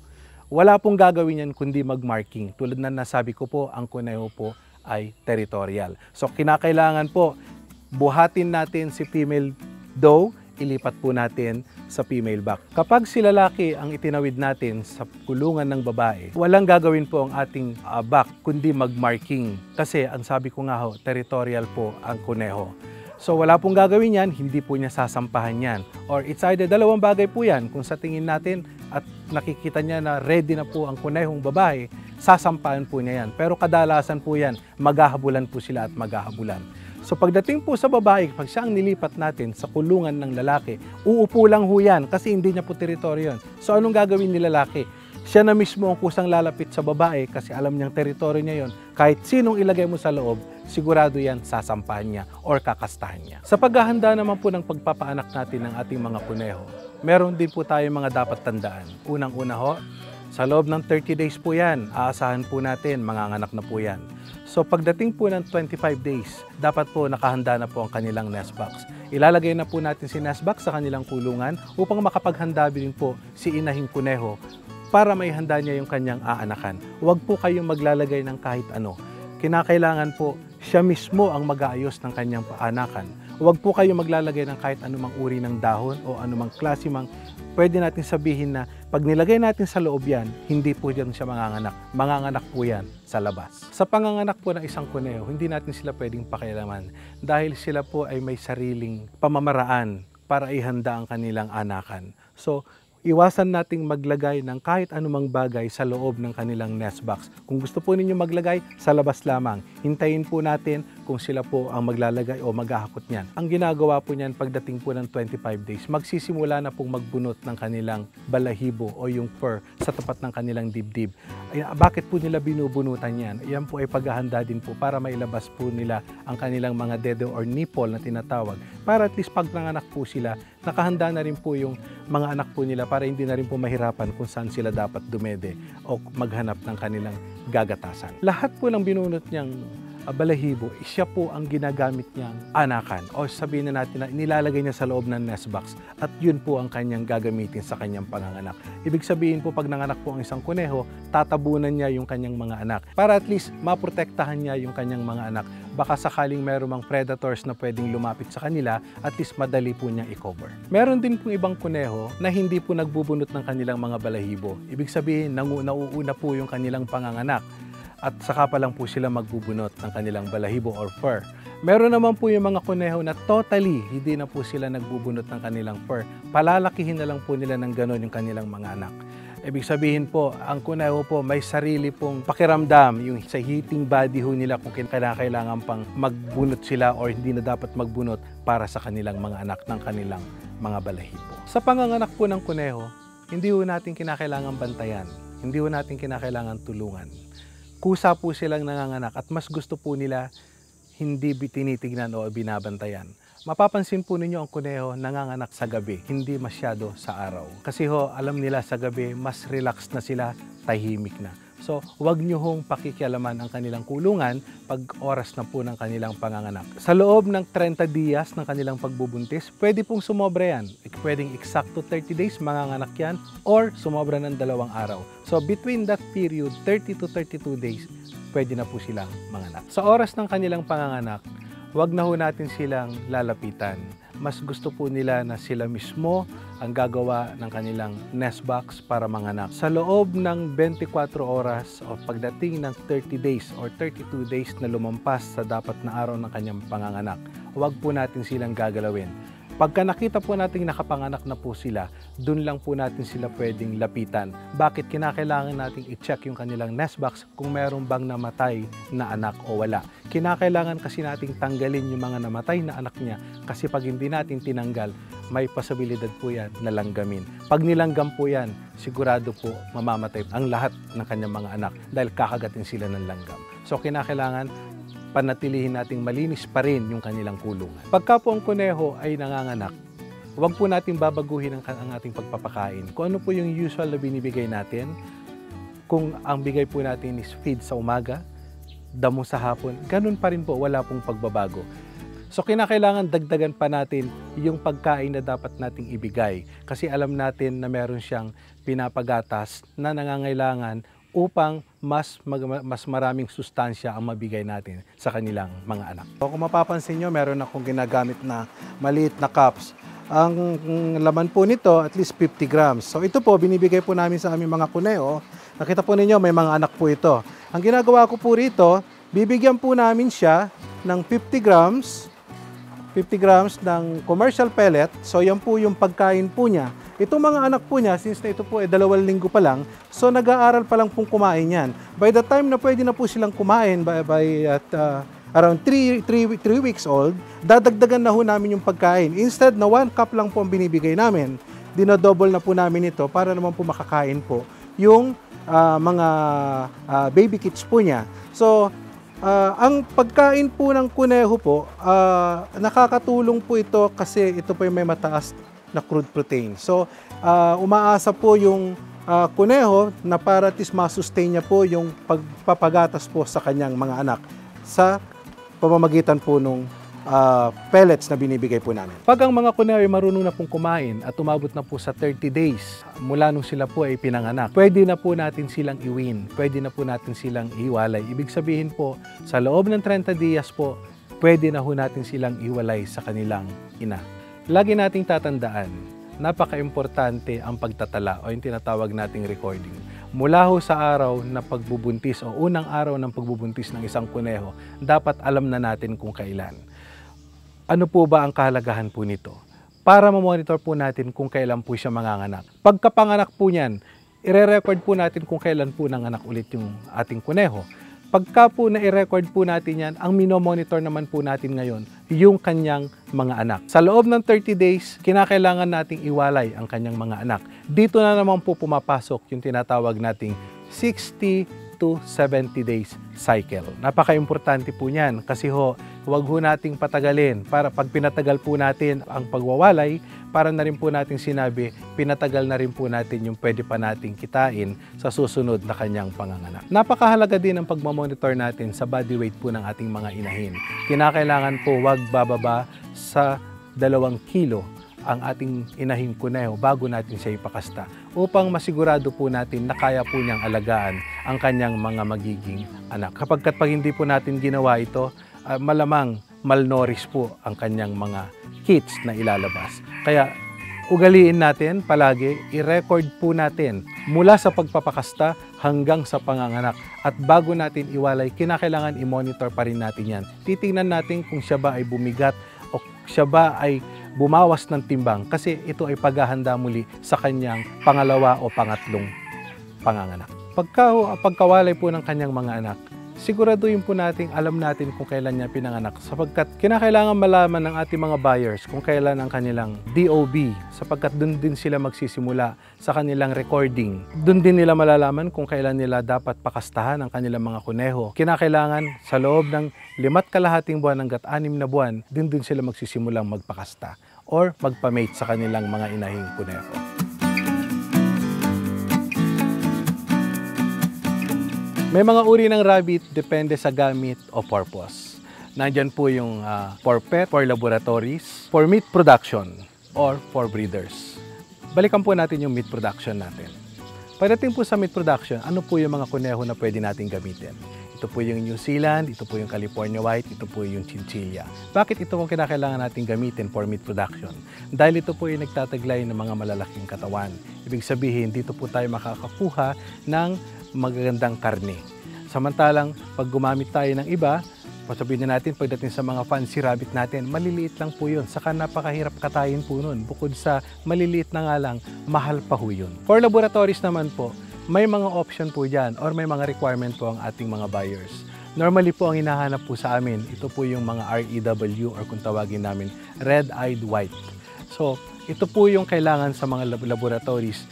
wala pong gagawin yan kundi mag-marking. Tulad na nasabi ko po, ang kuneho po ay territorial. So kinakailangan po, buhatin natin si female doe, ilipat po natin sa female back. Kapag si lalaki ang itinawid natin sa kulungan ng babae, walang gagawin po ang ating uh, back kundi mag-marking. Kasi ang sabi ko nga ho, territorial po ang kuneho. So wala pong gagawin yan, hindi po niya sasampahan yan. Or it's either dalawang bagay po yan. Kung sa tingin natin at nakikita niya na ready na po ang kunehong babae, sasampahan po niya yan. Pero kadalasan po yan, maghahabulan po sila at maghahabulan. So pagdating po sa babae, pag siya ang nilipat natin sa kulungan ng lalaki, uupo lang ho yan kasi hindi niya po teritoryo yun. So anong gagawin ni lalaki? Siya na mismo ang kusang lalapit sa babae kasi alam niyang teritoryo niya yon. Kahit sinong ilagay mo sa loob, sigurado yan sasampahan niya or kakastahan niya. Sa paghahanda naman po ng pagpapaanak natin ng ating mga kuneho, meron din po tayo mga dapat tandaan. Unang-una ho, sa loob ng 30 days po yan, aasahan po natin, manganganak na po yan. So pagdating po ng 25 days, dapat po nakahanda na po ang kanilang nest box. Ilalagay na po natin si nest box sa kanilang kulungan upang makapaghanda din po si inahing kuneho para may handa niya yung kanyang aanakan. Huwag po kayong maglalagay ng kahit ano. Kinakailangan po siya mismo ang mag-aayos ng kanyang paanakan. Huwag po kayong maglalagay ng kahit anumang uri ng dahon o anumang klase mang pwede natin sabihin na pag nilagay natin sa loob yan, hindi po yan siya manganganak. Manganganak po yan sa labas. Sa panganganak po ng isang kuneho, hindi natin sila pwedeng pakialaman dahil sila po ay may sariling pamamaraan para ihanda ang kanilang anakan. So, iwasan nating maglagay ng kahit anumang bagay sa loob ng kanilang nest box. Kung gusto po ninyo maglagay, sa labas lamang. Hintayin po natin kung sila po ang maglalagay o maghahakot niyan. Ang ginagawa po niyan pagdating po ng 25 days, magsisimula na pong magbunot ng kanilang balahibo o yung fur sa tapat ng kanilang dibdib. Ay, bakit po nila binubunutan yan? Yan po ay paghahanda din po para mailabas po nila ang kanilang mga dedo or nipple na tinatawag. Para at least pag nanganak po sila, nakahanda na rin po yung mga anak po nila para hindi na rin po mahirapan kung saan sila dapat dumede o maghanap ng kanilang gagatasan. Lahat po ng binunot niyang balahibo, siya po ang ginagamit niyang anakan o sabihin na natin na nilalagay niya sa loob ng nest box at yun po ang kanyang gagamitin sa kanyang panganganak. Ibig sabihin po pag nanganak po ang isang kuneho, tatabunan niya yung kanyang mga anak para at least maprotektahan niya yung kanyang mga anak. Baka sakaling meron mang predators na pwedeng lumapit sa kanila, at least madali po niyang i-cover. Meron din pong ibang kuneho na hindi po nagbubunot ng kanilang mga balahibo. Ibig sabihin, nangu- nauuna po yung kanilang panganganak at saka pa lang po sila magbubunot ng kanilang balahibo or fur. Meron naman po yung mga kuneho na totally hindi na po sila nagbubunot ng kanilang fur. Palalakihin na lang po nila ng ganon yung kanilang mga anak. Ibig sabihin po, ang kuneho po may sarili pong pakiramdam yung sa heating body ho nila kung kailangan pang magbunot sila or hindi na dapat magbunot para sa kanilang mga anak ng kanilang mga balahibo. Sa panganganak po ng kuneho, hindi ho natin kinakailangan bantayan. Hindi ho natin kinakailangan tulungan kusa po silang nanganganak at mas gusto po nila hindi tinitignan o binabantayan. Mapapansin po ninyo ang kuneho nanganganak sa gabi, hindi masyado sa araw. Kasi ho, alam nila sa gabi, mas relaxed na sila, tahimik na. So, huwag nyo hong pakikialaman ang kanilang kulungan pag oras na po ng kanilang panganganak. Sa loob ng 30 días ng kanilang pagbubuntis, pwede pong sumobra yan. Pwedeng eksakto 30 days manganganak yan or sumobra ng dalawang araw. So, between that period, 30 to 32 days, pwede na po silang manganak. Sa oras ng kanilang panganganak, huwag na ho natin silang lalapitan mas gusto po nila na sila mismo ang gagawa ng kanilang nest box para manganak. Sa loob ng 24 oras o pagdating ng 30 days or 32 days na lumampas sa dapat na araw ng kanyang panganganak, huwag po natin silang gagalawin Pagka nakita po natin nakapanganak na po sila, dun lang po natin sila pwedeng lapitan. Bakit kinakailangan natin i-check yung kanilang nest box kung meron bang namatay na anak o wala. Kinakailangan kasi nating tanggalin yung mga namatay na anak niya kasi pag hindi natin tinanggal, may posibilidad po yan na langgamin. Pag nilanggam po yan, sigurado po mamamatay ang lahat ng kanyang mga anak dahil kakagatin sila ng langgam. So kinakailangan panatilihin nating malinis pa rin yung kanilang kulungan. Pagka po ang kuneho ay nanganganak, huwag po natin babaguhin ang, ang ating pagpapakain. Kung ano po yung usual na binibigay natin, kung ang bigay po natin is feed sa umaga, damo sa hapon, ganun pa rin po, wala pong pagbabago. So kinakailangan dagdagan pa natin yung pagkain na dapat nating ibigay kasi alam natin na meron siyang pinapagatas na nangangailangan upang mas mag, mas maraming sustansya ang mabigay natin sa kanilang mga anak. So, kung mapapansin nyo, meron akong ginagamit na maliit na cups. Ang laman po nito, at least 50 grams. So ito po, binibigay po namin sa aming mga kuneo. Nakita po ninyo, may mga anak po ito. Ang ginagawa ko po rito, bibigyan po namin siya ng 50 grams 50 grams ng commercial pellet. So yan po yung pagkain po niya. Itong mga anak po niya, since na ito po ay eh, dalawang linggo pa lang, so nag-aaral pa lang pong kumain yan. By the time na pwede na po silang kumain by, by at uh, around 3, 3, 3 weeks old, dadagdagan na ho namin yung pagkain. Instead na 1 cup lang po ang binibigay namin, dinodouble na po namin ito para naman po makakain po yung uh, mga uh, baby kits po niya. So, Uh, ang pagkain po ng kuneho po, uh, nakakatulong po ito kasi ito po yung may mataas na crude protein. So, uh, umaasa po yung uh, kuneho na para at least masustain niya po yung pagpapagatas po sa kanyang mga anak sa pamamagitan po nung uh, pellets na binibigay po namin. Pag ang mga kuneho ay marunong na pong kumain at umabot na po sa 30 days mula nung sila po ay pinanganak, pwede na po natin silang iwin, pwede na po natin silang iwalay. Ibig sabihin po, sa loob ng 30 days po, pwede na po natin silang iwalay sa kanilang ina. Lagi nating tatandaan, napaka-importante ang pagtatala o yung tinatawag nating recording. Mula ho sa araw na pagbubuntis o unang araw ng pagbubuntis ng isang kuneho, dapat alam na natin kung kailan. Ano po ba ang kahalagahan po nito? para ma-monitor po natin kung kailan po siya manganganak. Pagkapanganak po niyan, ire-record po natin kung kailan po nanganak ulit yung ating kuneho. Pagka po na-record po natin yan, ang minomonitor naman po natin ngayon, yung kanyang mga anak. Sa loob ng 30 days, kinakailangan nating iwalay ang kanyang mga anak. Dito na naman po pumapasok yung tinatawag nating 60 to 70 days cycle. Napaka-importante po niyan kasi ho, huwag ho nating patagalin para pag pinatagal po natin ang pagwawalay, para na rin po natin sinabi, pinatagal na rin po natin yung pwede pa nating kitain sa susunod na kanyang panganganak. Napakahalaga din ang pagmamonitor natin sa body weight po ng ating mga inahin. Kinakailangan po wag bababa sa dalawang kilo ang ating inahing kuneho bago natin siya ipakasta upang masigurado po natin na kaya po niyang alagaan ang kanyang mga magiging anak. Kapag pag hindi po natin ginawa ito, uh, malamang malnourished po ang kanyang mga kids na ilalabas. Kaya ugaliin natin palagi, i-record po natin mula sa pagpapakasta hanggang sa panganganak. At bago natin iwalay, kinakailangan i-monitor pa rin natin yan. Titingnan natin kung siya ba ay bumigat o siya ba ay bumawas ng timbang kasi ito ay paghahanda muli sa kanyang pangalawa o pangatlong panganganak. Pagka, pagkawalay po ng kanyang mga anak, siguraduhin po natin, alam natin kung kailan niya pinanganak sapagkat kinakailangan malaman ng ating mga buyers kung kailan ang kanilang DOB sapagkat doon din sila magsisimula sa kanilang recording. Doon din nila malalaman kung kailan nila dapat pakastahan ang kanilang mga kuneho. Kinakailangan sa loob ng limat kalahating buwan hanggat anim na buwan, din din sila magsisimulang magpakasta or magpamate sa kanilang mga inahing kuneho. May mga uri ng rabbit depende sa gamit o purpose. Nandyan po yung uh, for pet, for laboratories, for meat production, or for breeders. Balikan po natin yung meat production natin. Pagdating po sa meat production, ano po yung mga kuneho na pwede natin gamitin? Ito po yung New Zealand, ito po yung California White, ito po yung Chinchilla. Bakit ito kung kinakailangan natin gamitin for meat production? Dahil ito po yung nagtataglay ng mga malalaking katawan. Ibig sabihin, dito po tayo makakakuha ng magagandang karne. Samantalang pag gumamit tayo ng iba, sabihin na natin pagdating sa mga fancy rabbit natin, maliliit lang po yun. Saka napakahirap katayin po nun. Bukod sa maliliit na nga lang, mahal pa ho yun. For laboratories naman po, may mga option po dyan or may mga requirement po ang ating mga buyers. Normally po ang hinahanap po sa amin, ito po yung mga REW or kung tawagin namin, red-eyed white. So, ito po yung kailangan sa mga laboratories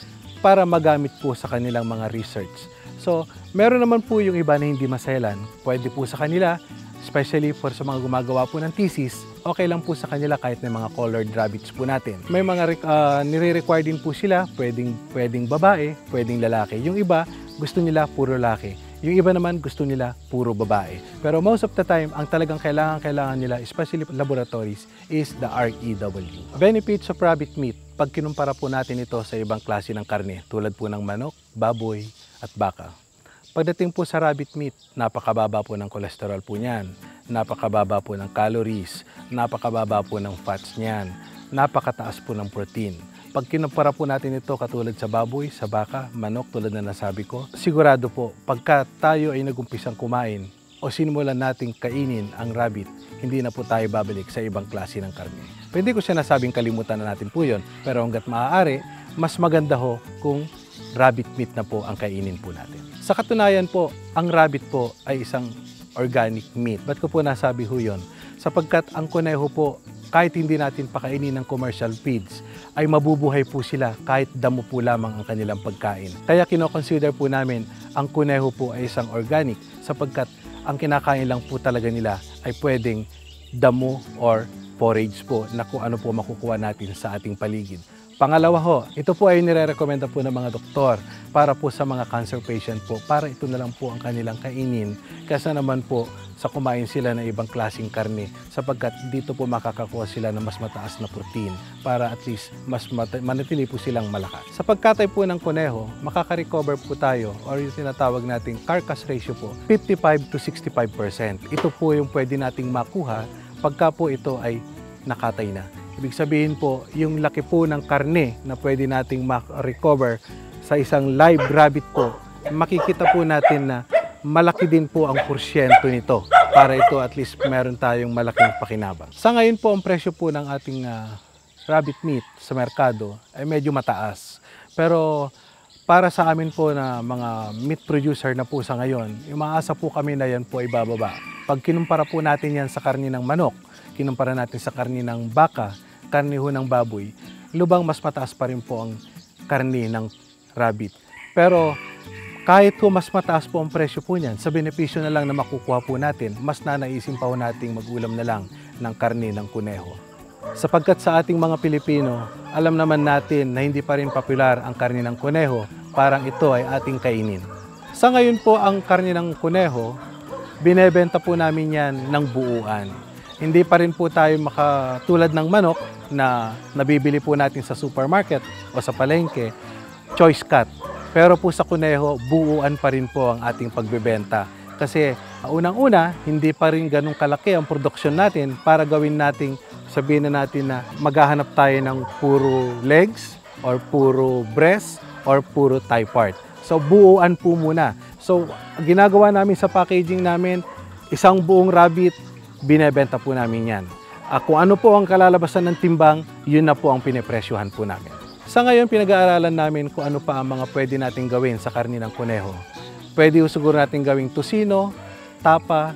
para magamit po sa kanilang mga research. So, meron naman po yung iba na hindi maselan. Pwede po sa kanila, especially for sa mga gumagawa po ng thesis, okay lang po sa kanila kahit may mga colored rabbits po natin. May mga uh, nire-require din po sila, pwedeng, pwedeng babae, pwedeng lalaki. Yung iba, gusto nila puro lalaki. Yung iba naman gusto nila puro babae. Pero most of the time, ang talagang kailangan-kailangan nila, especially laboratories, is the REW. Benefits of rabbit meat, pag kinumpara po natin ito sa ibang klase ng karne, tulad po ng manok, baboy, at baka. Pagdating po sa rabbit meat, napakababa po ng kolesterol po niyan, napakababa po ng calories, napakababa po ng fats niyan, napakataas po ng protein. Pag kinumpara po natin ito katulad sa baboy, sa baka, manok tulad na nasabi ko, sigurado po pagka tayo ay nagumpisang kumain o sinimulan nating kainin ang rabbit, hindi na po tayo babalik sa ibang klase ng karne. Pwede ko siya nasabing kalimutan na natin po yon, pero hanggat maaari, mas maganda ho kung rabbit meat na po ang kainin po natin. Sa katunayan po, ang rabbit po ay isang organic meat. Ba't ko po nasabi ho yun? Sapagkat ang kuneho po, kahit hindi natin pakainin ng commercial feeds, ay mabubuhay po sila kahit damo po lamang ang kanilang pagkain. Kaya kinoconsider po namin ang kuneho po ay isang organic sapagkat ang kinakain lang po talaga nila ay pwedeng damo or forage po na kung ano po makukuha natin sa ating paligid. Pangalawa ho, ito po ay nire-recommenda po ng mga doktor para po sa mga cancer patient po, para ito na lang po ang kanilang kainin kasi naman po sa kumain sila ng ibang klaseng karne sapagkat dito po makakakuha sila ng mas mataas na protein para at least mas manatili po silang malakas. Sa pagkatay po ng kuneho, makaka-recover po tayo or yung tinatawag nating carcass ratio po, 55 to 65%. Ito po yung pwede nating makuha pagka po ito ay nakatay na. Ibig sabihin po, yung laki po ng karne na pwede nating ma-recover sa isang live rabbit po, makikita po natin na malaki din po ang porsyento nito para ito at least meron tayong malaking pakinabang. Sa ngayon po, ang presyo po ng ating uh, rabbit meat sa merkado ay medyo mataas. Pero para sa amin po na mga meat producer na po sa ngayon, umaasa po kami na yan po ay bababa. Pag kinumpara po natin yan sa karni ng manok, kinumpara natin sa karni ng baka, karni ho ng baboy, lubang mas mataas pa rin po ang karni ng rabbit. Pero kahit po mas mataas po ang presyo po niyan, sa benepisyo na lang na makukuha po natin, mas nanaisin pa po nating mag-ulam na lang ng karni ng kuneho. Sapagkat sa ating mga Pilipino, alam naman natin na hindi pa rin popular ang karni ng kuneho, parang ito ay ating kainin. Sa ngayon po ang karni ng kuneho, binebenta po namin yan ng buuan. Hindi pa rin po tayo makatulad ng manok na nabibili po natin sa supermarket o sa palengke, choice cut. Pero po sa kuneho, buuan pa rin po ang ating pagbebenta. Kasi unang-una, hindi pa rin ganun kalaki ang produksyon natin para gawin nating sabihin na natin na maghahanap tayo ng puro legs or puro breast or puro thigh part. So buuan po muna. So ginagawa namin sa packaging namin, isang buong rabbit, binebenta po namin yan. Uh, kung ano po ang kalalabasan ng timbang, yun na po ang pinepresyohan po namin. Sa ngayon, pinag-aaralan namin kung ano pa ang mga pwede nating gawin sa karni ng kuneho. Pwede siguro natin gawing tusino, tapa,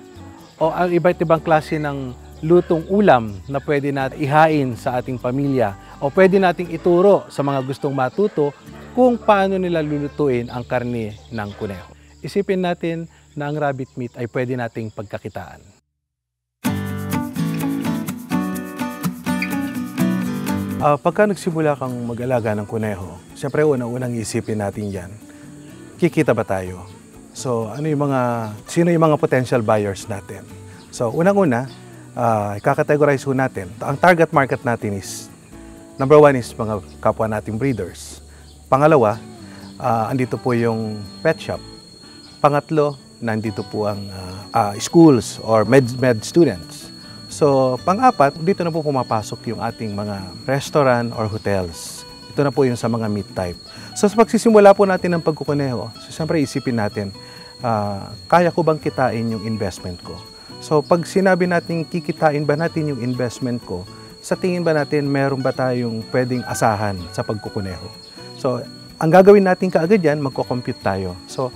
o ang iba't ibang klase ng lutong ulam na pwede natin ihain sa ating pamilya o pwede nating ituro sa mga gustong matuto kung paano nila lulutuin ang karni ng kuneho. Isipin natin na ang rabbit meat ay pwede nating pagkakitaan. Uh, pagka nagsimula kang mag-alaga ng kuneho, siyempre una-unang isipin natin yan, kikita ba tayo? So, ano yung mga, sino yung mga potential buyers natin? So, unang-una, uh, ikakategorize ho natin. Ang target market natin is, number one is mga kapwa nating breeders. Pangalawa, uh, andito po yung pet shop. Pangatlo, nandito po ang uh, uh, schools or med, med students. So, pang-apat, dito na po pumapasok yung ating mga restaurant or hotels. Ito na po yung sa mga meat type. So, sa pagsisimula po natin ng pagkukuneho, so, siyempre isipin natin, uh, kaya ko bang kitain yung investment ko? So, pag sinabi natin kikitain ba natin yung investment ko, sa tingin ba natin meron ba tayong pwedeng asahan sa pagkukuneho? So, ang gagawin natin kaagad yan, magko-compute tayo. So,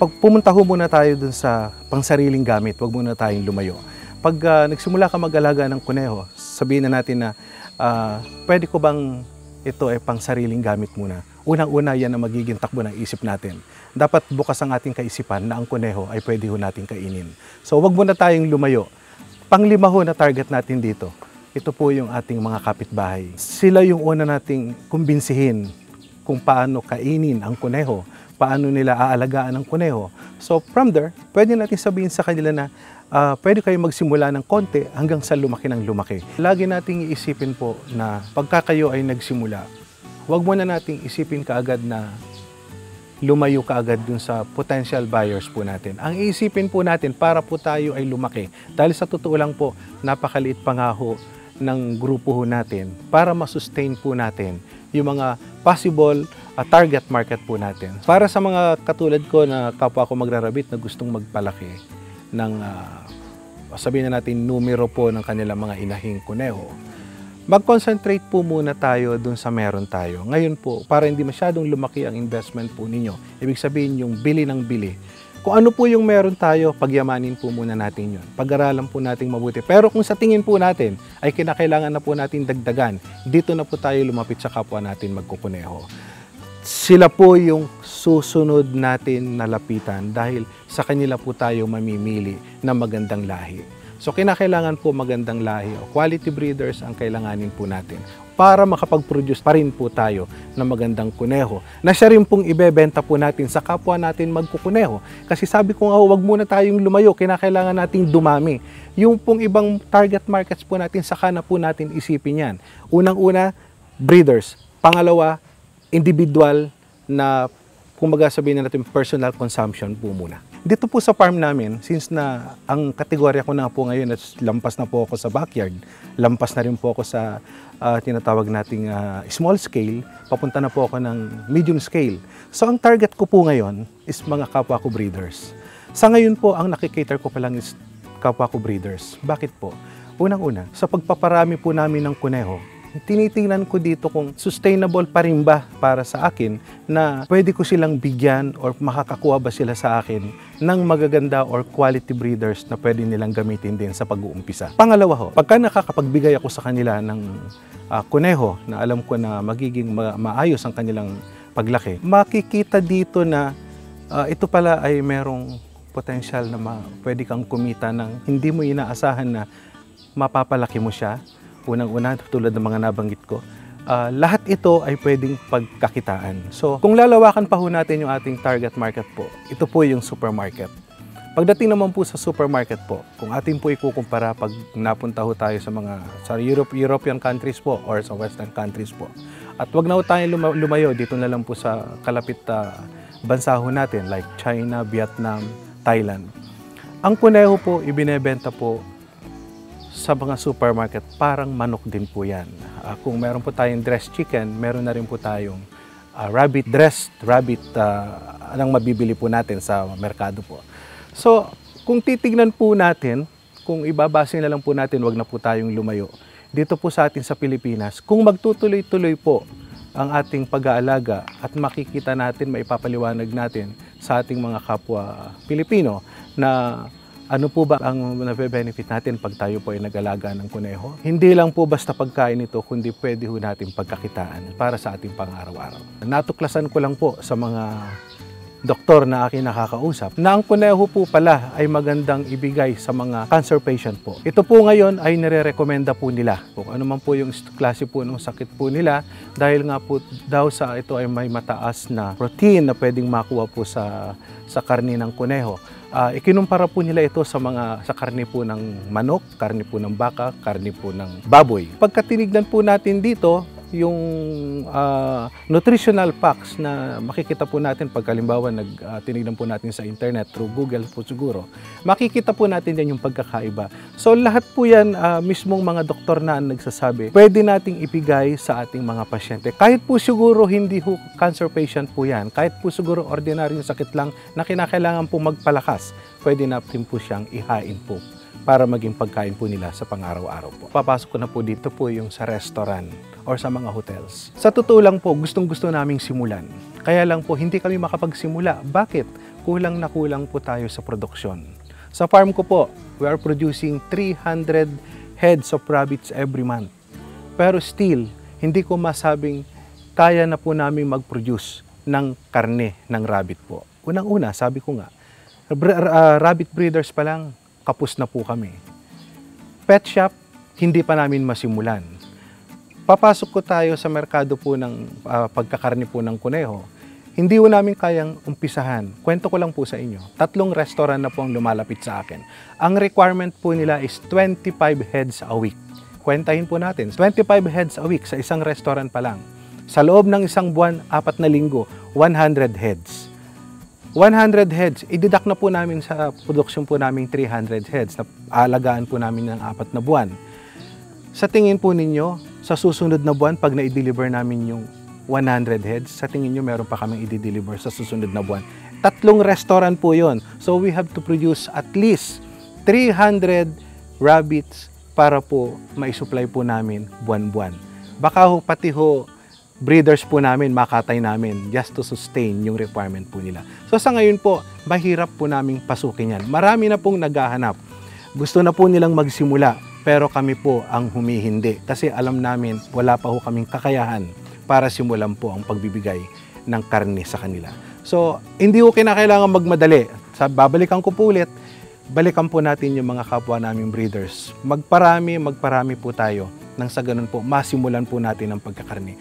pag pumunta ho muna tayo dun sa pangsariling gamit, wag muna tayong lumayo pag uh, nagsimula ka mag-alaga ng kuneho, sabihin na natin na uh, pwede ko bang ito ay pang sariling gamit muna. Unang-una yan ang magiging takbo ng isip natin. Dapat bukas ang ating kaisipan na ang kuneho ay pwede ho natin kainin. So wag muna tayong lumayo. Panglima ho na target natin dito. Ito po yung ating mga kapitbahay. Sila yung una nating kumbinsihin kung paano kainin ang kuneho, paano nila aalagaan ang kuneho. So from there, pwede natin sabihin sa kanila na uh, pwede kayo magsimula ng konti hanggang sa lumaki ng lumaki. Lagi nating iisipin po na pagka kayo ay nagsimula, huwag mo na nating isipin kaagad na lumayo kaagad dun sa potential buyers po natin. Ang iisipin po natin para po tayo ay lumaki. Dahil sa totoo lang po, napakaliit pa nga ho ng grupo ho natin para masustain po natin yung mga possible uh, target market po natin. Para sa mga katulad ko na kapwa ko magrarabit na gustong magpalaki, ng uh, sabihin na natin numero po ng kanilang mga inahing kuneho, mag-concentrate po muna tayo dun sa meron tayo. Ngayon po, para hindi masyadong lumaki ang investment po ninyo, ibig sabihin yung bili ng bili. Kung ano po yung meron tayo, pagyamanin po muna natin yun. Pag-aralan po natin mabuti. Pero kung sa tingin po natin ay kinakailangan na po natin dagdagan, dito na po tayo lumapit sa kapwa natin magkukuneho sila po yung susunod natin na lapitan dahil sa kanila po tayo mamimili ng magandang lahi. So kinakailangan po magandang lahi o quality breeders ang kailanganin po natin para makapag-produce pa rin po tayo ng magandang kuneho na siya rin pong ibebenta po natin sa kapwa natin magkukuneho. Kasi sabi ko nga, huwag muna tayong lumayo, kinakailangan nating dumami. Yung pong ibang target markets po natin, saka na po natin isipin yan. Unang-una, breeders. Pangalawa, individual na kumbaga sabihin na natin personal consumption po muna. Dito po sa farm namin, since na ang kategorya ko na po ngayon lampas na po ako sa backyard, lampas na rin po ako sa uh, tinatawag nating uh, small scale, papunta na po ako ng medium scale. So ang target ko po ngayon is mga kapwa ko breeders. Sa ngayon po, ang nakikater ko pa lang is kapwa ko breeders. Bakit po? Unang-una, sa pagpaparami po namin ng kuneho, tinitingnan ko dito kung sustainable pa rin ba para sa akin na pwede ko silang bigyan or makakakuha ba sila sa akin ng magaganda or quality breeders na pwede nilang gamitin din sa pag-uumpisa. Pangalawa ho, pagka nakakapagbigay ako sa kanila ng ah, kuneho na alam ko na magiging ma- maayos ang kanilang paglaki, makikita dito na ah, ito pala ay merong potensyal na ma- pwede kang kumita ng hindi mo inaasahan na mapapalaki mo siya. Unang-una, tulad ng mga nabanggit ko, ah, lahat ito ay pwedeng pagkakitaan. So, kung lalawakan pa ho natin yung ating target market po, ito po yung supermarket. Pagdating naman po sa supermarket po, kung atin po ikukumpara pag napunta ho tayo sa mga sa Europe, European countries po or sa Western countries po. At wag na ho tayong luma- lumayo dito na lang po sa kalapit na bansa ho natin like China, Vietnam, Thailand. Ang kuneho po ibinebenta po sa mga supermarket, parang manok din po yan. Ah, kung meron po tayong dressed chicken, meron na rin po tayong ah, rabbit dressed rabbit ah, ang mabibili po natin sa merkado po. So, kung titignan po natin, kung ibabase na lang po natin, wag na po tayong lumayo. Dito po sa atin sa Pilipinas, kung magtutuloy-tuloy po ang ating pag-aalaga at makikita natin, maipapaliwanag natin sa ating mga kapwa Pilipino na ano po ba ang nabe-benefit natin pag tayo po ay nag-alaga ng kuneho? Hindi lang po basta pagkain ito, kundi pwede ho natin pagkakitaan para sa ating pang-araw-araw. Natuklasan ko lang po sa mga doktor na aking nakakausap na ang kuneho po pala ay magandang ibigay sa mga cancer patient po. Ito po ngayon ay nire-recommenda po nila kung ano man po yung klase po ng sakit po nila dahil nga po daw sa ito ay may mataas na protein na pwedeng makuha po sa sa karni ng kuneho. Ah, ikinumpara po nila ito sa mga sa karni po ng manok, karni po ng baka, karni po ng baboy. Pagka tinignan po natin dito, yung ah, nutritional facts na makikita po natin pag halimbawa nag ah, tinignan po natin sa internet through Google po siguro, makikita po natin yan yung pagkakaiba. So lahat po yan ah, mismong mga doktor na ang nagsasabi, pwede nating ibigay sa ating mga pasyente. Kahit po siguro hindi ho cancer patient po yan, kahit po siguro ordinaryong sakit lang na kinakailangan po magpalakas, pwede natin po siyang ihain po para maging pagkain po nila sa pang-araw-araw po. Papasok ko na po dito po yung sa restaurant or sa mga hotels. Sa totoo lang po, gustong-gusto naming simulan. Kaya lang po, hindi kami makapagsimula. Bakit? Kulang na kulang po tayo sa produksyon. Sa farm ko po, we are producing 300 heads of rabbits every month. Pero still, hindi ko masabing kaya na po namin mag-produce ng karne ng rabbit po. Unang-una, sabi ko nga, ah, rabbit breeders pa lang, kapos na po kami. Pet shop, hindi pa namin masimulan. Papasok ko tayo sa merkado po ng ah, pagkakarni po ng kuneho. Hindi po namin kayang umpisahan. Kwento ko lang po sa inyo. Tatlong restaurant na po ang lumalapit sa akin. Ang requirement po nila is 25 heads a week. Kwentahin po natin, 25 heads a week sa isang restaurant pa lang. Sa loob ng isang buwan, apat na linggo, 100 heads. 100 heads, ididak na po namin sa production po namin 300 heads na alagaan po namin ng apat na buwan. Sa tingin po ninyo, sa susunod na buwan, pag na-deliver namin yung 100 heads, sa tingin nyo meron pa kaming i-deliver sa susunod na buwan. Tatlong restaurant po yon. So we have to produce at least 300 rabbits para po maisupply po namin buwan-buwan. Baka ho, pati ho, breeders po namin, makatay namin just to sustain yung requirement po nila. So sa ngayon po, mahirap po naming pasukin yan. Marami na pong naghahanap. Gusto na po nilang magsimula, pero kami po ang humihindi. Kasi alam namin, wala pa ho kaming kakayahan para simulan po ang pagbibigay ng karne sa kanila. So, hindi ko kinakailangan magmadali. Sa babalikan ko po ulit, balikan po natin yung mga kapwa naming breeders. Magparami, magparami po tayo nang sa ganun po, masimulan po natin ang pagkakarni.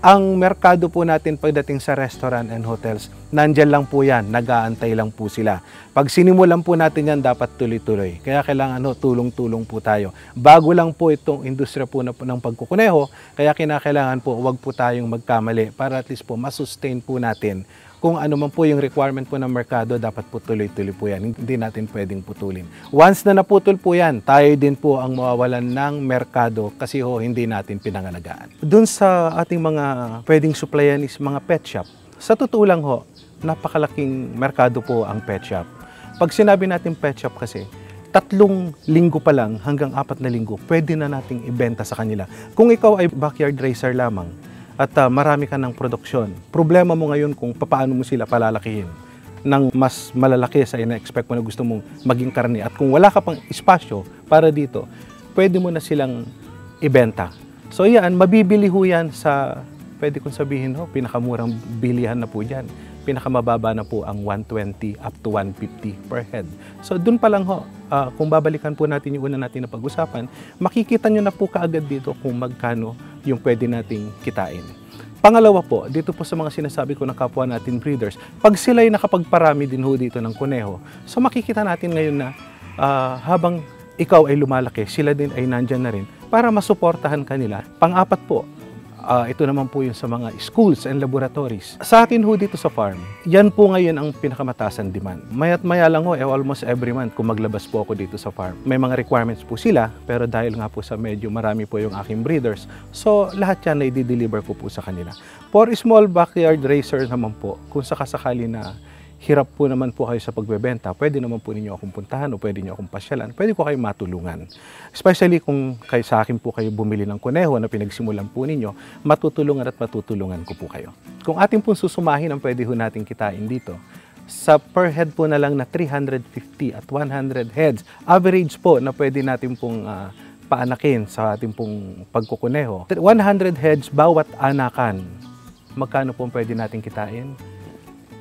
Ang merkado po natin pagdating sa restaurant and hotels, nandyan lang po yan, nag-aantay lang po sila. Pag sinimulan po natin yan, dapat tuloy-tuloy. Kaya kailangan no, tulong-tulong po tayo. Bago lang po itong industriya po na, ng pagkukuneho, kaya kinakailangan po, wag po tayong magkamali para at least po masustain po natin kung ano man po yung requirement po ng merkado, dapat po tuloy-tuloy po yan. Hindi natin pwedeng putulin. Once na naputol po yan, tayo din po ang mawawalan ng merkado kasi ho, hindi natin pinangalagaan. Doon sa ating mga pwedeng supplyan is mga pet shop. Sa totoo lang ho, napakalaking merkado po ang pet shop. Pag sinabi natin pet shop kasi, tatlong linggo pa lang hanggang apat na linggo, pwede na nating ibenta sa kanila. Kung ikaw ay backyard racer lamang at uh, marami ka ng produksyon, problema mo ngayon kung paano mo sila palalakihin ng mas malalaki sa ina-expect mo na gusto mong maging karne. At kung wala ka pang espasyo para dito, pwede mo na silang ibenta. So yan, mabibili ho yan sa, pwede kong sabihin ho, pinakamurang bilihan na po dyan pinakamababa na po ang 120 up to 150 per head. So doon pa lang ho, uh, kung babalikan po natin yung una natin na pag-usapan, makikita nyo na po kaagad dito kung magkano yung pwede nating kitain. Pangalawa po, dito po sa mga sinasabi ko ng kapwa natin breeders, pag sila ay nakapagparami din ho dito ng kuneho, so makikita natin ngayon na uh, habang ikaw ay lumalaki, sila din ay nandyan na rin para masuportahan kanila. Pang-apat po, Uh, ito naman po yung sa mga schools and laboratories. Sa akin ho dito sa farm, yan po ngayon ang pinakamatasan demand. Mayat maya lang ho, eh, almost every month kung maglabas po ako dito sa farm. May mga requirements po sila, pero dahil nga po sa medyo marami po yung aking breeders, so lahat yan na i-deliver ko po sa kanila. For small backyard racers naman po, kung sakasakali na hirap po naman po kayo sa pagbebenta, pwede naman po ninyo akong puntahan o pwede niyo akong pasyalan, pwede ko kayo matulungan. Especially kung kayo sa akin po kayo bumili ng kuneho na pinagsimulan po ninyo, matutulungan at matutulungan ko po kayo. Kung ating po susumahin ang pwede ho nating kitain dito, sa per head po na lang na 350 at 100 heads, average po na pwede natin pong uh, paanakin sa ating pong pagkukuneho. 100 heads bawat anakan, magkano po pwede natin kitain?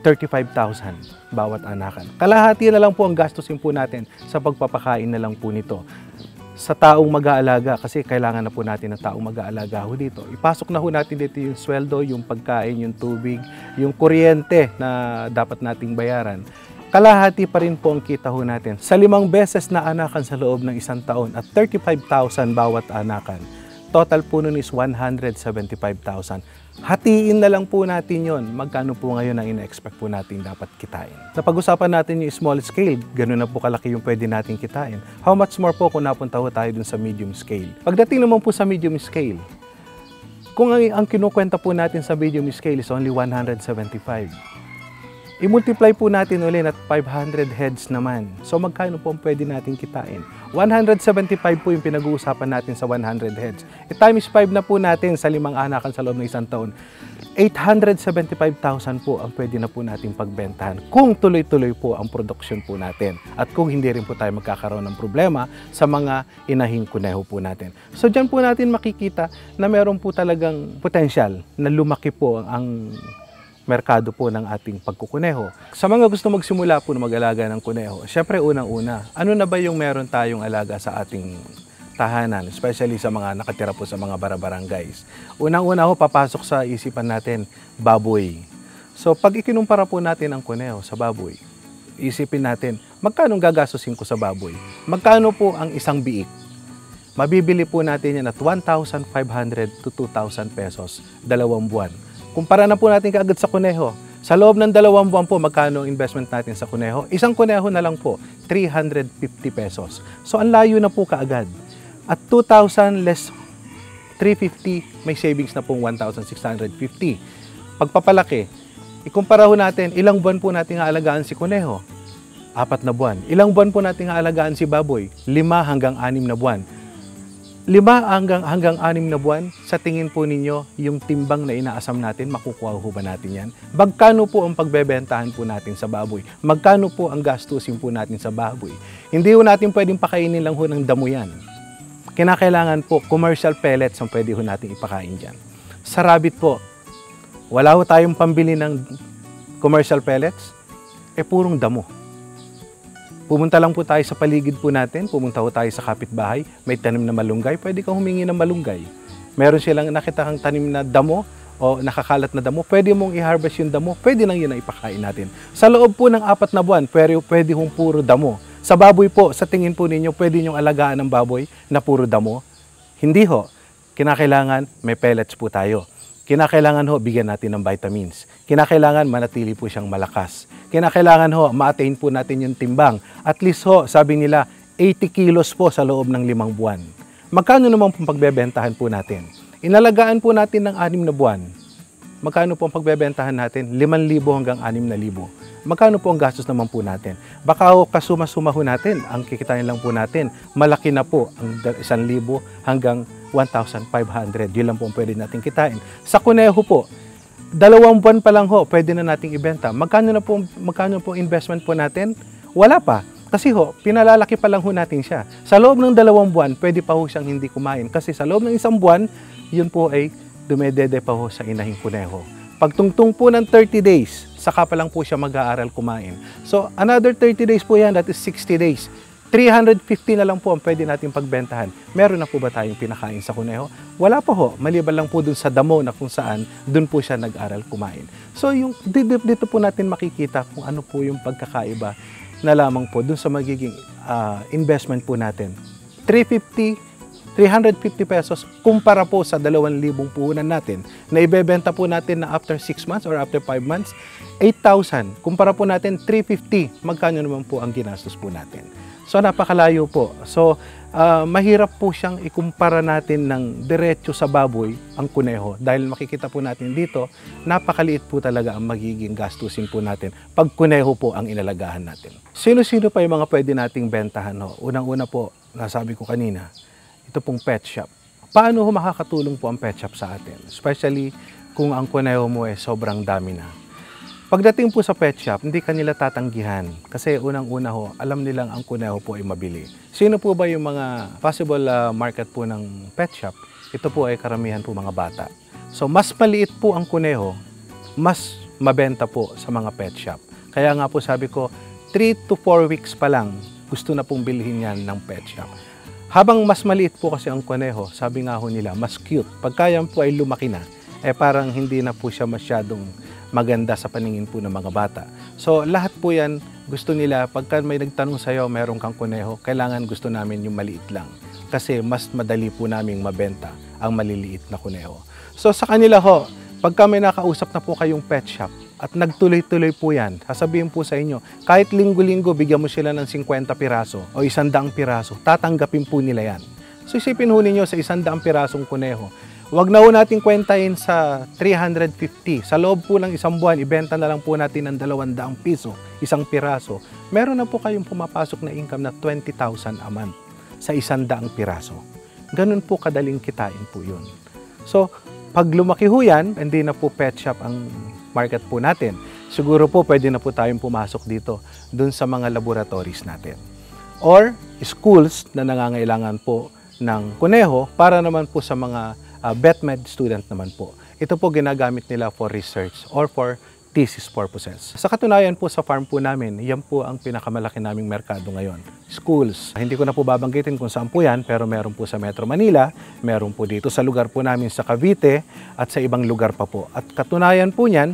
35,000 bawat anakan. Kalahati na lang po ang gastusin po natin sa pagpapakain na lang po nito. Sa taong mag-aalaga, kasi kailangan na po natin ng taong mag-aalaga ho dito. Ipasok na ho natin dito yung sweldo, yung pagkain, yung tubig, yung kuryente na dapat nating bayaran. Kalahati pa rin po ang kita ho natin. Sa limang beses na anakan sa loob ng isang taon at 35,000 bawat anakan, total po nun is 175,000 Hatiin na lang po natin yon. Magkano po ngayon ang ina-expect po natin dapat kitain. Sa pag-usapan natin yung small scale, gano'n na po kalaki yung pwede natin kitain. How much more po kung napunta po tayo dun sa medium scale? Pagdating naman po sa medium scale, kung ang, ang kinukwenta po natin sa medium scale is only 175, I-multiply po natin ulit at 500 heads naman. So magkano po ang pwede natin kitain? 175 po yung pinag-uusapan natin sa 100 heads. I-times 5 na po natin sa limang anakan sa loob ng isang taon. 875,000 po ang pwede na po natin pagbentahan kung tuloy-tuloy po ang production po natin at kung hindi rin po tayo magkakaroon ng problema sa mga inahing kuneho po natin. So dyan po natin makikita na meron po talagang potensyal na lumaki po ang merkado po ng ating pagkukuneho. Sa mga gusto magsimula po na mag-alaga ng kuneho, syempre unang-una, ano na ba yung meron tayong alaga sa ating tahanan, especially sa mga nakatira po sa mga barabarangays. Unang-una ho, papasok sa isipan natin, baboy. So pag ikinumpara po natin ang kuneho sa baboy, isipin natin, magkano gagastusin ko sa baboy? Magkano po ang isang biik? Mabibili po natin yan at 1,500 to 2,000 pesos, dalawang buwan. Kumpara na po natin kaagad sa kuneho. Sa loob ng dalawang buwan po, magkano investment natin sa kuneho? Isang kuneho na lang po, 350 pesos. So, ang layo na po kaagad. At 2,000 less 350, may savings na pong 1,650. Pagpapalaki, ikumpara ho natin, ilang buwan po natin aalagaan si kuneho? Apat na buwan. Ilang buwan po natin aalagaan si baboy? Lima hanggang anim na buwan lima hanggang, hanggang anim na buwan, sa tingin po ninyo, yung timbang na inaasam natin, makukuha ho ba natin yan? Magkano po ang pagbebentahan po natin sa baboy? Magkano po ang gastusin po natin sa baboy? Hindi ho natin pwedeng pakainin lang ho ng damo yan. Kinakailangan po, commercial pellets ang pwede ho natin ipakain dyan. Sa rabbit po, wala ho tayong pambili ng commercial pellets, eh purong damo. Pumunta lang po tayo sa paligid po natin, pumunta po tayo sa kapitbahay, may tanim na malunggay, pwede kang humingi ng malunggay. Meron silang nakita kang tanim na damo o nakakalat na damo, pwede mong i-harvest yung damo, pwede lang yun ang ipakain natin. Sa loob po ng apat na buwan, pwede, pwede hong puro damo. Sa baboy po, sa tingin po ninyo, pwede nyong alagaan ng baboy na puro damo? Hindi ho. Kinakailangan may pellets po tayo. Kinakailangan ho, bigyan natin ng vitamins. Kinakailangan manatili po siyang malakas. Kinakailangan ho, ma-attain po natin yung timbang. At least ho, sabi nila, 80 kilos po sa loob ng limang buwan. Magkano naman pong pagbebentahan po natin? Inalagaan po natin ng anim na buwan. Magkano po ang pagbebentahan natin? 5,000 hanggang 6,000. magkano po ang gastos naman po natin? Baka ho, kasuma-suma ho natin, ang kikitain lang po natin, malaki na po ang 1,000 hanggang 1,500. Yun lang po ang pwede natin kitain. Sa kuneho po, dalawang buwan pa lang ho, pwede na nating ibenta. Magkano na po, magkano po investment po natin? Wala pa. Kasi ho, pinalalaki pa lang ho natin siya. Sa loob ng dalawang buwan, pwede pa ho siyang hindi kumain. Kasi sa loob ng isang buwan, yun po ay dumedede pa ho sa inahing kuneho. Pagtungtong po ng 30 days, saka pa lang po siya mag-aaral kumain. So, another 30 days po yan, that is 60 days. 350 na lang po ang pwede natin pagbentahan. Meron na po ba tayong pinakain sa kuneho? Wala pa ho. Maliban lang po dun sa damo na kung saan dun po siya nag-aral kumain. So yung dito, dito po natin makikita kung ano po yung pagkakaiba na lamang po dun sa magiging uh, investment po natin. 350 350 pesos kumpara po sa 2,000 puhunan natin na ibebenta po natin na after 6 months or after 5 months, 8,000. Kumpara po natin 350, magkano naman po ang ginastos po natin. So napakalayo po. So uh, mahirap po siyang ikumpara natin ng diretso sa baboy ang kuneho dahil makikita po natin dito napakaliit po talaga ang magiging gastusin po natin pag kuneho po ang inalagahan natin. Sino-sino pa yung mga pwede nating bentahan? Ho? Unang-una po, nasabi ko kanina, ito pong pet shop. Paano ho makakatulong po ang pet shop sa atin? Especially kung ang kuneho mo ay sobrang dami na. Pagdating po sa pet shop, hindi kanila tatanggihan. Kasi unang-una ho, alam nilang ang kuneho po ay mabili. Sino po ba yung mga possible uh, market po ng pet shop? Ito po ay karamihan po mga bata. So mas maliit po ang kuneho, mas mabenta po sa mga pet shop. Kaya nga po sabi ko, 3 to 4 weeks pa lang, gusto na pong bilhin yan ng pet shop. Habang mas maliit po kasi ang kuneho, sabi nga ho nila, mas cute. Pagka yan po ay lumaki na, eh parang hindi na po siya masyadong maganda sa paningin po ng mga bata. So lahat po yan, gusto nila, pagka may nagtanong sa'yo, meron kang kuneho, kailangan gusto namin yung maliit lang. Kasi mas madali po naming mabenta ang maliliit na kuneho. So sa kanila ho, pagka may nakausap na po kayong pet shop, at nagtuloy-tuloy po yan. Sasabihin po sa inyo, kahit linggo-linggo bigyan mo sila ng 50 piraso o 100 piraso, tatanggapin po nila yan. So isipin ho ninyo sa 100 pirasong kuneho, Huwag na ho natin kwentahin sa 350. Sa loob po ng isang buwan, ibenta na lang po natin ng 200 piso, isang piraso. Meron na po kayong pumapasok na income na 20,000 a month sa isang daang piraso. Ganun po kadaling kitain po yun. So, pag lumaki ho yan, hindi na po pet shop ang market po natin. Siguro po pwede na po tayong pumasok dito dun sa mga laboratories natin. Or schools na nangangailangan po ng kuneho para naman po sa mga uh, vetmed student naman po. Ito po ginagamit nila for research or for thesis purposes. Sa katunayan po sa farm po namin, yan po ang pinakamalaki naming merkado ngayon. Schools. Hindi ko na po babanggitin kung saan po yan, pero meron po sa Metro Manila, meron po dito sa lugar po namin sa Cavite at sa ibang lugar pa po. At katunayan po niyan,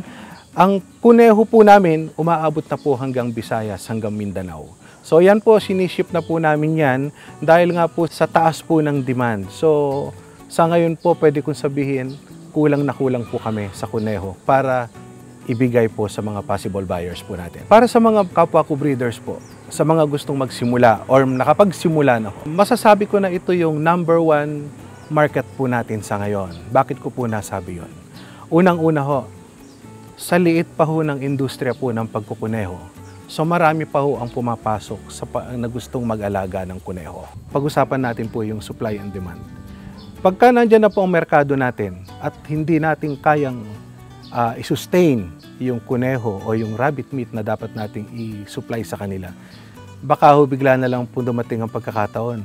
ang kuneho po namin umaabot na po hanggang Visayas, hanggang Mindanao. So yan po, siniship na po namin yan dahil nga po sa taas po ng demand. So sa ngayon po, pwede kong sabihin, kulang na kulang po kami sa kuneho para ibigay po sa mga possible buyers po natin. Para sa mga kapwa ko breeders po, sa mga gustong magsimula or nakapagsimula na masasabi ko na ito yung number one market po natin sa ngayon. Bakit ko po nasabi yon? Unang-una ho, sa liit pa ho ng industriya po ng pagkukuneho, so marami pa ho ang pumapasok sa pa- na gustong mag-alaga ng kuneho. Pag-usapan natin po yung supply and demand. Pagka nandyan na po ang merkado natin at hindi natin kayang uh, i-sustain yung kuneho o yung rabbit meat na dapat nating i-supply sa kanila, baka ho bigla na lang po dumating ang pagkakataon,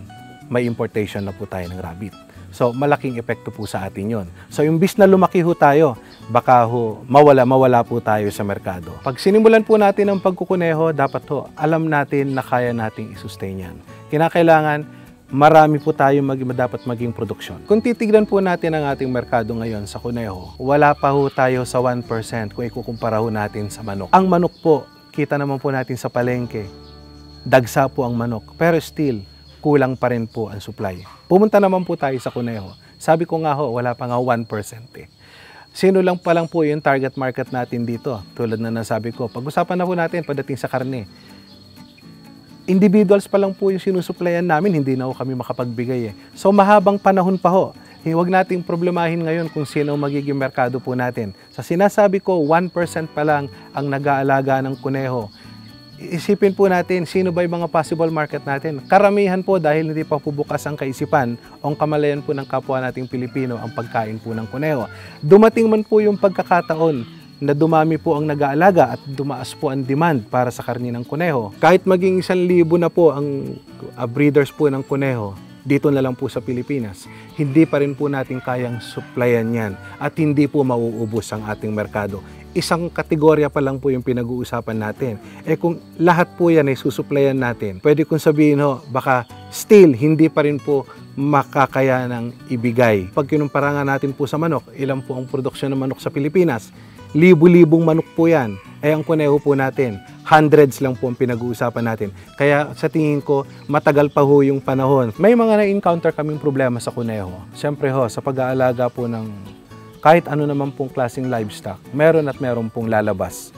may importation na po tayo ng rabbit. So, malaking epekto po sa atin yon. So, imbis na lumaki ho tayo, baka ho mawala, mawala po tayo sa merkado. Pag sinimulan po natin ang pagkukuneho, dapat ho, alam natin na kaya nating i-sustain yan. Kinakailangan, marami po tayo mag, dapat maging produksyon. Kung titignan po natin ang ating merkado ngayon sa kuneho, wala pa ho tayo sa 1% kung ikukumpara ho natin sa manok. Ang manok po, kita naman po natin sa palengke, dagsa po ang manok. Pero still, kulang pa rin po ang supply. Pumunta naman po tayo sa kuneho. Sabi ko nga ho, wala pa nga 1% eh. Sino lang pa lang po yung target market natin dito? Tulad na nasabi ko, pag-usapan na po natin pagdating sa karne individuals pa lang po yung sinusupplyan namin, hindi na ho kami makapagbigay eh. So mahabang panahon pa ho. Huwag nating problemahin ngayon kung sino magiging merkado po natin. Sa sinasabi ko, 1% pa lang ang nag-aalaga ng kuneho. Isipin po natin, sino ba yung mga possible market natin? Karamihan po dahil hindi pa po bukas ang kaisipan o kamalayan po ng kapwa nating Pilipino ang pagkain po ng kuneho. Dumating man po yung pagkakataon na dumami po ang nag-aalaga at dumaas po ang demand para sa karni ng kuneho. Kahit maging isang libo na po ang uh, breeders po ng kuneho, dito na lang po sa Pilipinas, hindi pa rin po natin kayang supplyan yan at hindi po mauubos ang ating merkado isang kategorya pa lang po yung pinag-uusapan natin. Eh kung lahat po yan ay susuplayan natin, pwede kong sabihin ho, baka still hindi pa rin po makakaya ng ibigay. Pag kinumpara nga natin po sa manok, ilan po ang produksyon ng manok sa Pilipinas? Libu-libong manok po yan. Eh ang kuneho po natin, hundreds lang po ang pinag-uusapan natin. Kaya sa tingin ko, matagal pa ho yung panahon. May mga na-encounter kaming problema sa kuneho. Siyempre ho, sa pag-aalaga po ng kahit ano naman pong klaseng livestock, meron at meron pong lalabas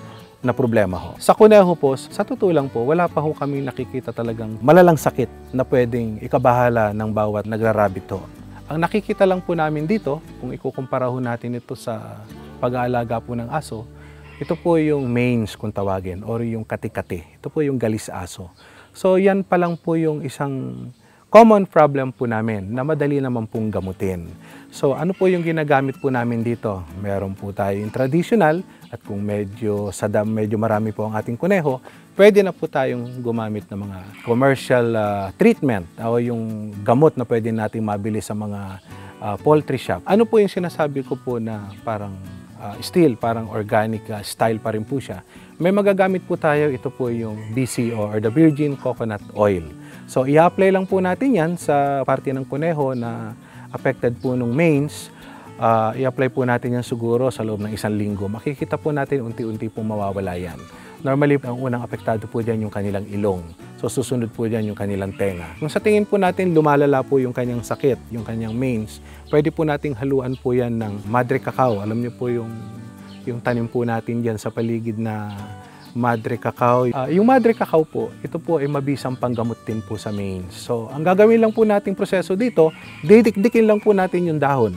na problema ho. Sa kuneho po, sa totoo lang po, wala pa ho kami nakikita talagang malalang sakit na pwedeng ikabahala ng bawat nagrarabit ho. Ang nakikita lang po namin dito, kung ikukumpara ho natin ito sa pag-aalaga po ng aso, ito po yung mains kung tawagin or yung katikati. Ito po yung galis aso. So yan pa lang po yung isang common problem po namin na madali naman pong gamutin. So ano po yung ginagamit po namin dito? Meron po tayo yung traditional at kung medyo sadam, medyo marami po ang ating kuneho, pwede na po tayong gumamit ng mga commercial uh, treatment o yung gamot na pwede natin mabili sa mga uh, poultry shop. Ano po yung sinasabi ko po na parang uh, still, parang organic uh, style pa rin po siya. May magagamit po tayo, ito po yung BCO or the Virgin Coconut Oil. So, i-apply lang po natin yan sa parte ng kuneho na affected po ng mains. Uh, i-apply po natin yan siguro sa loob ng isang linggo. Makikita po natin unti-unti po mawawala yan. Normally, ang unang apektado po dyan yung kanilang ilong. So, susunod po dyan yung kanilang tenga. Kung sa tingin po natin lumalala po yung kanyang sakit, yung kanyang mains, pwede po nating haluan po yan ng madre cacao. Alam niyo po yung, yung tanim po natin dyan sa paligid na Madre Cacao. Uh, yung Madre Cacao po, ito po ay mabisang panggamot din po sa mains. So, ang gagawin lang po nating proseso dito, didikdikin lang po natin yung dahon.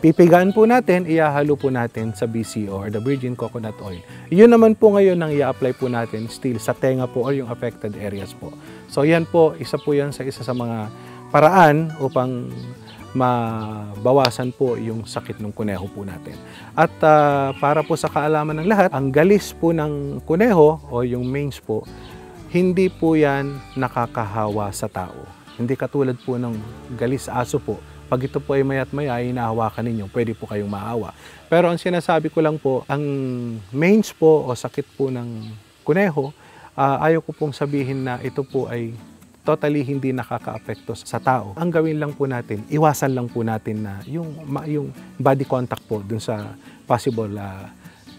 Pipigaan po natin, iahalo po natin sa BCO or the Virgin Coconut Oil. Yun naman po ngayon ang i-apply po natin still sa tenga po or yung affected areas po. So yan po, isa po yan sa isa sa mga paraan upang mabawasan po yung sakit ng kuneho po natin. At uh, para po sa kaalaman ng lahat, ang galis po ng kuneho o yung mange po, hindi po yan nakakahawa sa tao. Hindi katulad po ng galis aso po. Pag ito po ay mayat maya, inahawakan ninyo, pwede po kayong maawa. Pero ang sinasabi ko lang po, ang mange po o sakit po ng kuneho, uh, ayaw ko pong sabihin na ito po ay totally hindi nakakaapekto sa tao. Ang gawin lang po natin, iwasan lang po natin na yung, yung body contact po dun sa possible uh,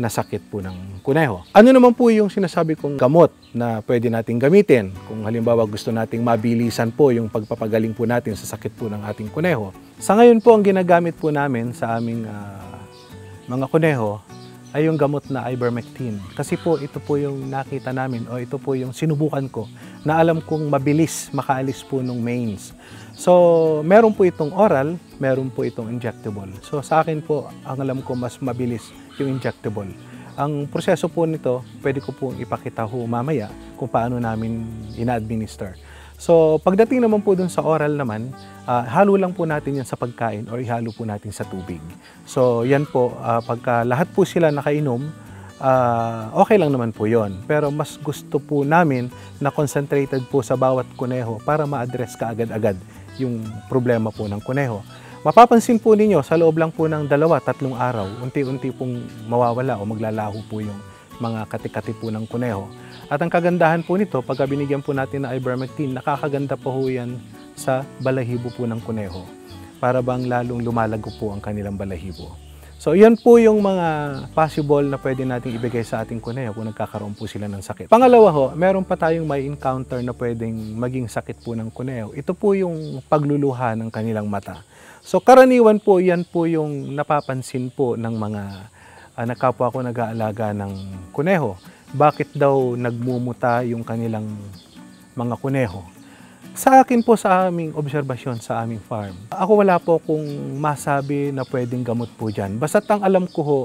na sakit po ng kuneho. Ano naman po yung sinasabi kong gamot na pwede nating gamitin kung halimbawa gusto nating mabilisan po yung pagpapagaling po natin sa sakit po ng ating kuneho. Sa ngayon po ang ginagamit po namin sa aming uh, mga kuneho ay yung gamot na ivermectin. Kasi po ito po yung nakita namin o ito po yung sinubukan ko na alam kong mabilis makaalis po ng mains. So, meron po itong oral, meron po itong injectable. So, sa akin po, ang alam ko mas mabilis yung injectable. Ang proseso po nito, pwede ko po ipakita ho mamaya kung paano namin ina-administer. So, pagdating naman po dun sa oral naman, uh, halo lang po natin yan sa pagkain or ihalo po natin sa tubig. So, yan po, uh, pagka lahat po sila nakainom, uh, okay lang naman po yon. Pero mas gusto po namin na concentrated po sa bawat kuneho para ma-address ka agad-agad yung problema po ng kuneho. Mapapansin po ninyo, sa loob lang po ng dalawa, tatlong araw, unti-unti pong mawawala o maglalaho po yung mga katikati po ng kuneho. At ang kagandahan po nito, pagka binigyan po natin ng ivermectin, nakakaganda po ho yan sa balahibo po ng kuneho. Para bang lalong lumalago po ang kanilang balahibo. So, yan po yung mga possible na pwede nating ibigay sa ating kuneho kung nagkakaroon po sila ng sakit. Pangalawa ho, meron pa tayong may encounter na pwedeng maging sakit po ng kuneho. Ito po yung pagluluha ng kanilang mata. So, karaniwan po, yan po yung napapansin po ng mga uh, nakapwa ko nag-aalaga ng kuneho bakit daw nagmumuta yung kanilang mga kuneho. Sa akin po sa aming obserbasyon sa aming farm, ako wala po kung masabi na pwedeng gamot po dyan. Basta't ang alam ko ho,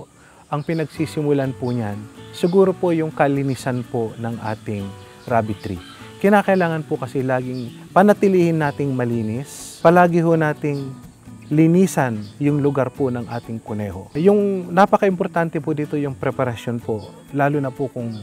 ang pinagsisimulan po niyan, siguro po yung kalinisan po ng ating rabbit tree. Kinakailangan po kasi laging panatilihin nating malinis, palagi ho nating linisan yung lugar po ng ating kuneho. Yung napaka-importante po dito yung preparasyon po, lalo na po kung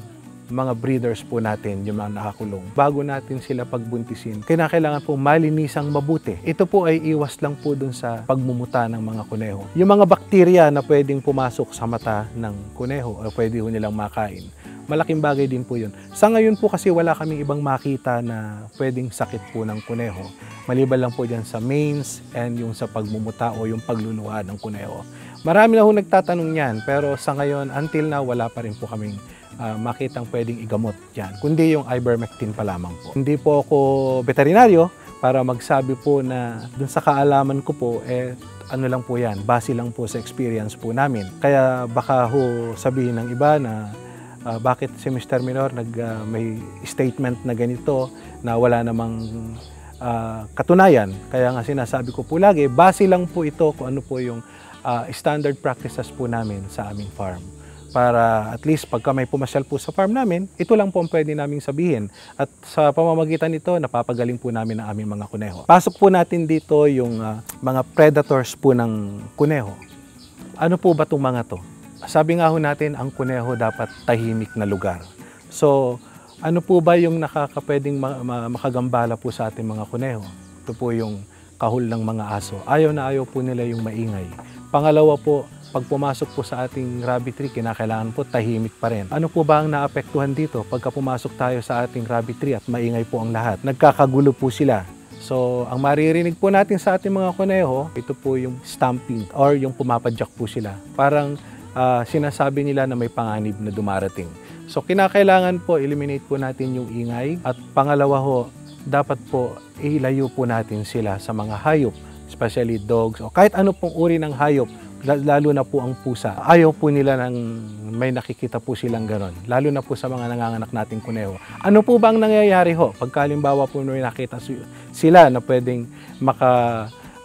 mga breeders po natin, yung mga nakakulong. Bago natin sila pagbuntisin, kinakailangan po malinisang mabuti. Ito po ay iwas lang po dun sa pagmumuta ng mga kuneho. Yung mga bakterya na pwedeng pumasok sa mata ng kuneho o pwede ho nilang makain, malaking bagay din po yun. Sa ngayon po kasi wala kaming ibang makita na pwedeng sakit po ng kuneho. Maliban lang po dyan sa mains and yung sa pagmumuta o yung pagluluha ng kuneho. Marami na ho nagtatanong yan, pero sa ngayon, until now, wala pa rin po kaming uh, makitang pwedeng igamot dyan, kundi yung ivermectin pa lamang po. Hindi po ako veterinaryo para magsabi po na dun sa kaalaman ko po, eh, ano lang po yan, base lang po sa experience po namin. Kaya baka ho sabihin ng iba na uh, bakit si Mr. Minor nag, uh, may statement na ganito na wala namang uh, katunayan. Kaya nga sinasabi ko po lagi, base lang po ito kung ano po yung uh, standard practices po namin sa aming farm. Para at least pagka may pumasyal po sa farm namin, ito lang po ang pwede naming sabihin. At sa pamamagitan nito, napapagaling po namin ang aming mga kuneho. Pasok po natin dito yung uh, mga predators po ng kuneho. Ano po ba itong mga to? Sabi nga ho natin, ang kuneho dapat tahimik na lugar. So, ano po ba yung nakakapwedeng makagambala po sa ating mga kuneho? Ito po yung kahul ng mga aso. Ayaw na ayaw po nila yung maingay. Pangalawa po, pag pumasok po sa ating rabbit tree, kinakailangan po tahimik pa rin. Ano po ba ang naapektuhan dito pagka pumasok tayo sa ating rabbit tree at maingay po ang lahat? Nagkakagulo po sila. So, ang maririnig po natin sa ating mga kuneho, ito po yung stamping or yung pumapadyak po sila. Parang uh, sinasabi nila na may panganib na dumarating. So, kinakailangan po eliminate po natin yung ingay. At pangalawa ho, dapat po ilayo po natin sila sa mga hayop especially dogs o kahit ano pong uri ng hayop, lalo na po ang pusa. Ayaw po nila ng may nakikita po silang ganon, lalo na po sa mga nanganganak nating kuneho. Ano po bang nangyayari ho? Pagkalimbawa po may nakita sila na pwedeng maka,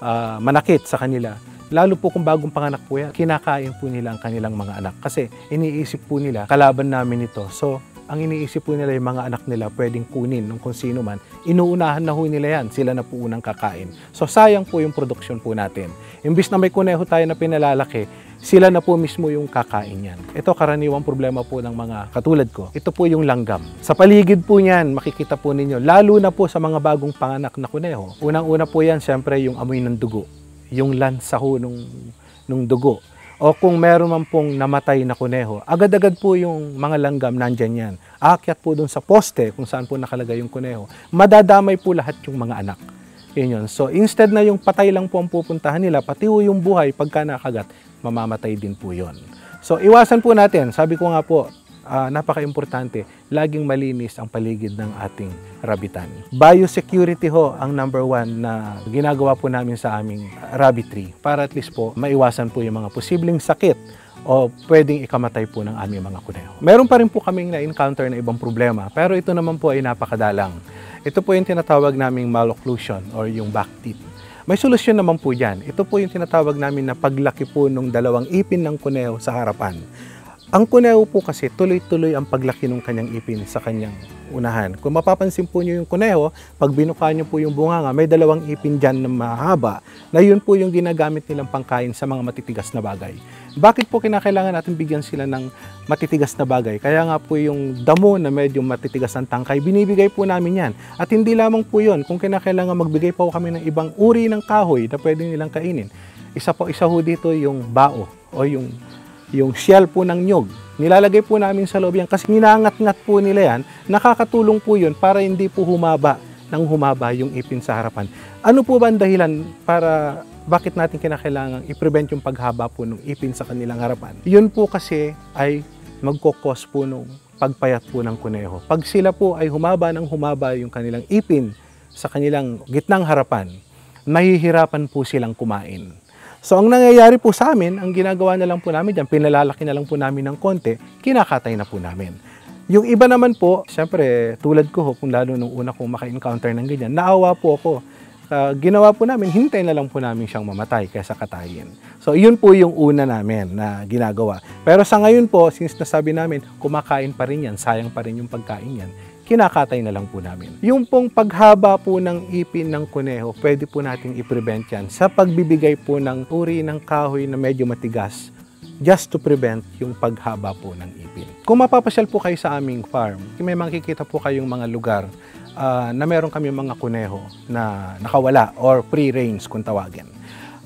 uh, manakit sa kanila, lalo po kung bagong panganak po yan, kinakain po nila ang kanilang mga anak. Kasi iniisip po nila, kalaban namin ito. So, ang iniisip po nila yung mga anak nila pwedeng kunin ng kung sino man, inuunahan na ho nila yan, sila na po unang kakain. So sayang po yung production po natin. Imbis na may kuneho tayo na pinalalaki, sila na po mismo yung kakain yan. Ito karaniwang problema po ng mga katulad ko. Ito po yung langgam. Sa paligid po niyan, makikita po ninyo, lalo na po sa mga bagong panganak na kuneho. Unang-una po yan, siyempre yung amoy ng dugo. Yung lansa ho nung, nung dugo o kung meron man pong namatay na kuneho, agad-agad po yung mga langgam nandyan yan. Aakyat po dun sa poste kung saan po nakalagay yung kuneho. Madadamay po lahat yung mga anak. Yun yun. So instead na yung patay lang po ang pupuntahan nila, pati po yung buhay pagka nakagat, mamamatay din po yon. So iwasan po natin, sabi ko nga po, uh, napaka-importante, laging malinis ang paligid ng ating rabitan. Biosecurity ho ang number one na ginagawa po namin sa aming rabbitry para at least po maiwasan po yung mga posibleng sakit o pwedeng ikamatay po ng aming mga kuneho. Meron pa rin po kaming na-encounter na ibang problema, pero ito naman po ay napakadalang. Ito po yung tinatawag naming malocclusion or yung back teeth. May solusyon naman po dyan. Ito po yung tinatawag namin na paglaki po ng dalawang ipin ng kuneho sa harapan. Ang kuneho po kasi tuloy-tuloy ang paglaki ng kanyang ipin sa kanyang unahan. Kung mapapansin po niyo yung kuneho, pag binuka niyo po yung bunganga, may dalawang ipin dyan na mahaba na yun po yung ginagamit nilang pangkain sa mga matitigas na bagay. Bakit po kinakailangan natin bigyan sila ng matitigas na bagay? Kaya nga po yung damo na medyo matitigas ng tangkay, binibigay po namin yan. At hindi lamang po yun, kung kinakailangan magbigay po kami ng ibang uri ng kahoy na pwede nilang kainin. Isa po, isa ho dito yung bao o yung yung shell po ng nyog. Nilalagay po namin sa loob yan kasi ninangat-ngat po nila yan. Nakakatulong po yun para hindi po humaba ng humaba yung ipin sa harapan. Ano po ba ang dahilan para bakit natin kinakailangan i-prevent yung paghaba po ng ipin sa kanilang harapan? Yun po kasi ay magkokos po ng pagpayat po ng kuneho. Pag sila po ay humaba ng humaba yung kanilang ipin sa kanilang gitnang harapan, mahihirapan po silang kumain. So ang nangyayari po sa amin, ang ginagawa na lang po namin dyan, pinalalaki na lang po namin ng konti, kinakatay na po namin. Yung iba naman po, syempre, tulad ko kung lalo nung una kong maka-encounter ng ganyan, naawa po ako. Ah, ginawa po namin, hintay na lang po namin siyang mamatay kaysa katayin. So, yun po yung una namin na ginagawa. Pero sa ngayon po, since nasabi namin, kumakain pa rin yan, sayang pa rin yung pagkain yan, kinakatay na lang po namin. Yung pong paghaba po ng ipin ng kuneho, pwede po nating i-prevent yan sa pagbibigay po ng uri ng kahoy na medyo matigas just to prevent yung paghaba po ng ipin. Kung mapapasyal po kayo sa aming farm, may makikita po kayong mga lugar ah, na meron kami mga kuneho na nakawala or pre-range kung tawagin.